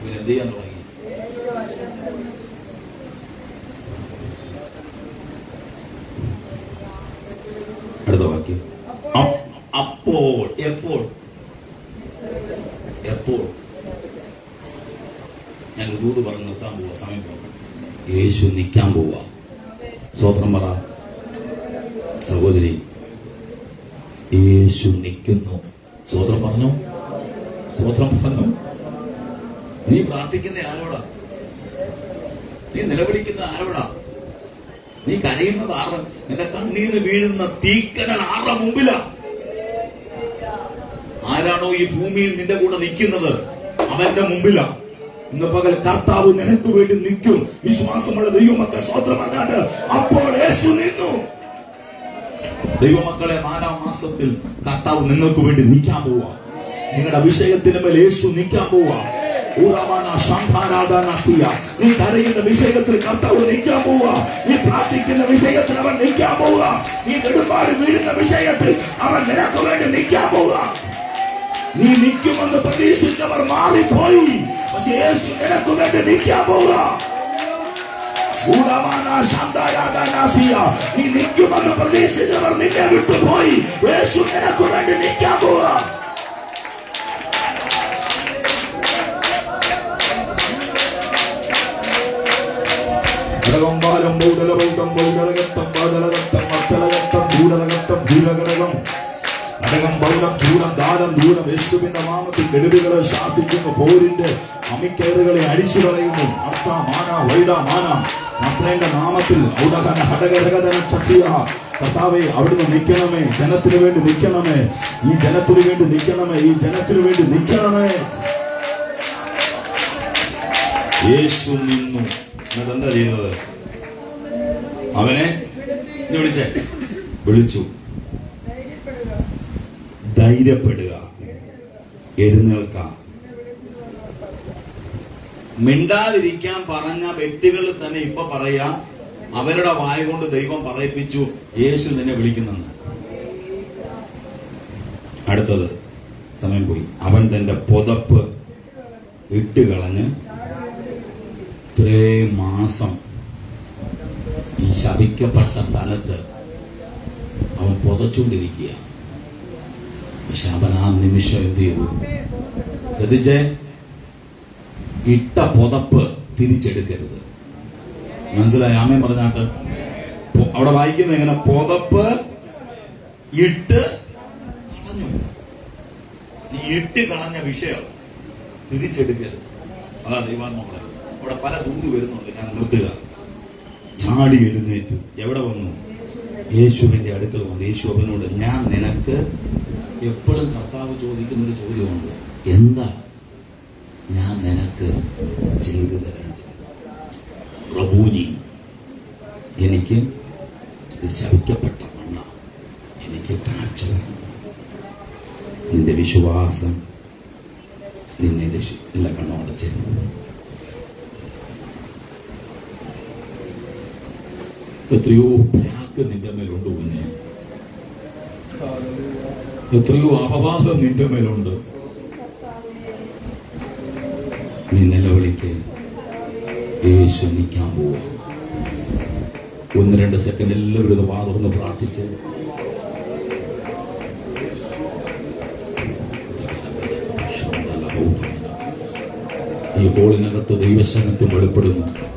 ഇവരെന്ത് ചെയ്യാൻ തുടങ്ങി? അടുത്ത വാക്യം. അപ്പോൾ എപ്പോൾ? എപ്പോൾ? ഞാൻ ദൂത് പറഞ്ഞ് നിർത്താൻ പോവാ സമയം യേശു നിൽക്കാൻ പോവാ. സ്വോത്രം പറ. സഹോദരി യേശു നിൽക്കുന്നു. സ്വോത്രം പറഞ്ഞു. സ്വോത്രം പറഞ്ഞു. നീ പ്രാർത്ഥിക്കുന്ന ആരോടാ? നീ നിലവിളിക്കുന്ന ആരോടാ? നീ കരയുന്നത് ആറ് നിന്റെ കണ്ണീര് വീഴുന്ന തീക്കനൽ ആരുടെ മുമ്പിലാ? ആരാണോ ഈ ഭൂമിയിൽ നിന്റെ കൂടെ നിൽക്കുന്നത്? അവന്റെ മുമ്പിലാ. ഇന്ന് പകൽ കർത്താവ് നിനക്ക് വേണ്ടി നിൽക്കും. വിശ്വാസമുള്ള ദൈവമൊക്കെ സ്വോത്രം അപ്പോൾ യേശു നിന്നു. ദൈവമക്കളെ നാലാം മാസത്തിൽ കർത്താവ് നിങ്ങൾക്ക് വേണ്ടി നിൽക്കാൻ പോവാ നിങ്ങളുടെ അഭിഷേകത്തിന് മേൽ യേശു നിൽക്കാൻ പോവാ നീ കരയുന്ന വിഷയത്തിൽ കർത്താവ് നിൽക്കാൻ പോവാ നീ പ്രാർത്ഥിക്കുന്ന വിഷയത്തിൽ അവൻ നിൽക്കാൻ പോവുക. നീ നെടുമ്പാട് വീഴുന്ന വിഷയത്തിൽ അവൻ നിനക്ക് വേണ്ടി നിൽക്കാൻ പോവുക. നീ നിൽക്കുമെന്ന് പ്രതീക്ഷിച്ചവർ മാറിപ്പോയി. പക്ഷെ യേശു നിനക്ക് വേണ്ടി നിൽക്കാൻ പോവുക. നീ നിൽക്കുമെന്ന് പ്രതീക്ഷിച്ചവർ നിന്നെ വിട്ടുപോയി. യേശു നിനക്ക് വേണ്ടി നിൽക്കാൻ പോവാ. ഘടകമ്പാലം ബൗഡലബൗഡം ബൗഡലഘട്ടം ബാദലഘട്ടം മത്തലഘട്ടം ഭൂടലഘട്ടം ഭൂരഘടകം ഘടകം ബൗലം ചൂടം ദാരം ദൂരം യേശുവിന്റെ നാമത്തിൽ കെടുതികളെ ശാസിക്കുന്നു. പോരിന്റെ അമിക്കയറുകളെ അടിച്ചു കളയുന്നു അർത്ഥ മാന വൈഡ മാന. നസ്രന്റെ നാമത്തിൽ ഔടകന ഹടകരകതന ചസിയ. കർത്താവെ അവിടുന്ന് നിൽക്കണമേ. ജനത്തിനു വേണ്ടി നിൽക്കണമേ. ഈ ജനത്തിനു വേണ്ടി നിൽക്കണമേ. ഈ ജനത്തിനു വേണ്ടി നിൽക്കണമേ. യേശു നിന്നു. എന്നിട്ട് എന്താ ചെയ്യുന്നത് അവനെ? വിളിച്ചേ? വിളിച്ചു. ധൈര്യപ്പെടുക. എഴുന്നേൽക്ക. മിണ്ടാതിരിക്കാൻ പറഞ്ഞ വ്യക്തികൾ തന്നെ ഇപ്പൊ പറയാ അവരുടെ വായ കൊണ്ട് ദൈവം പറയിപ്പിച്ചു യേശു നിന്നെ വിളിക്കുന്നെന്ന്. അടുത്തത് സമയം പോയി. അവൻ തന്റെ പുതപ്പ് ഇട്ടുകളഞ്ഞ് ഇത്രേ മാസം ഈ ശപിക്കപ്പെട്ട സ്ഥലത്ത് അവൻ പുതച്ചുകൊണ്ടിരിക്കുക അവൻ ആ നിമിഷം എന്ത് ചെയ്തു? ശ്രദ്ധിച്ചേ? ഇട്ട പുതപ്പ് തിരിച്ചെടുക്കരുത്. മനസ്സിലായി? ആമേ പറഞ്ഞാട്ട് അവിടെ വായിക്കുന്നത് എങ്ങനെ? പുതപ്പ് ഇട്ട് കളഞ്ഞു. നീ ഇട്ട് കളഞ്ഞ വിഷയം തിരിച്ചെടുക്കരുത്. അതാ ദൈവാത്മാക്കളെ അവിടെ പല ദൂത് വരുന്നുണ്ട്. ഞാൻ നിർത്തുക. ചാടി എഴുന്നേറ്റു. എവിടെ വന്നു? യേശുവിന്റെ അടുക്കൽ വന്നു. യേശു അവനോട് ഞാൻ നിനക്ക് എപ്പോഴും കർത്താവ് ചോദിക്കുന്ന ഒരു ചോദ്യമുണ്ട്. എന്താ? ഞാൻ നിനക്ക് ചെയ്തു തരേണ്ടത്. പ്രഭൂജി എനിക്ക് ശവിക്കപ്പെട്ട മണ്ണ. എനിക്ക് കാഴ്ച നിന്റെ വിശ്വാസം നിന്നെ രക്ഷി ഇല്ല കണ്ണോടച്ച് എത്രയോ പ്രാക്ക് നിന്റെ മേലുണ്ട് കുഞ്ഞെ എത്രയോ അപവാസം നിന്റെ മേലുണ്ട്. നീ നിലവിളിക്ക്. യേശു പോവുക ഒന്ന് രണ്ട് സെക്കൻഡ് എല്ലാവരും ഇത് വാതുറന്ന് പ്രാർത്ഥിച്ച്. ഈ ഹോളിനകത്ത് ദൈവശനത്വം വെളിപ്പെടുന്നു.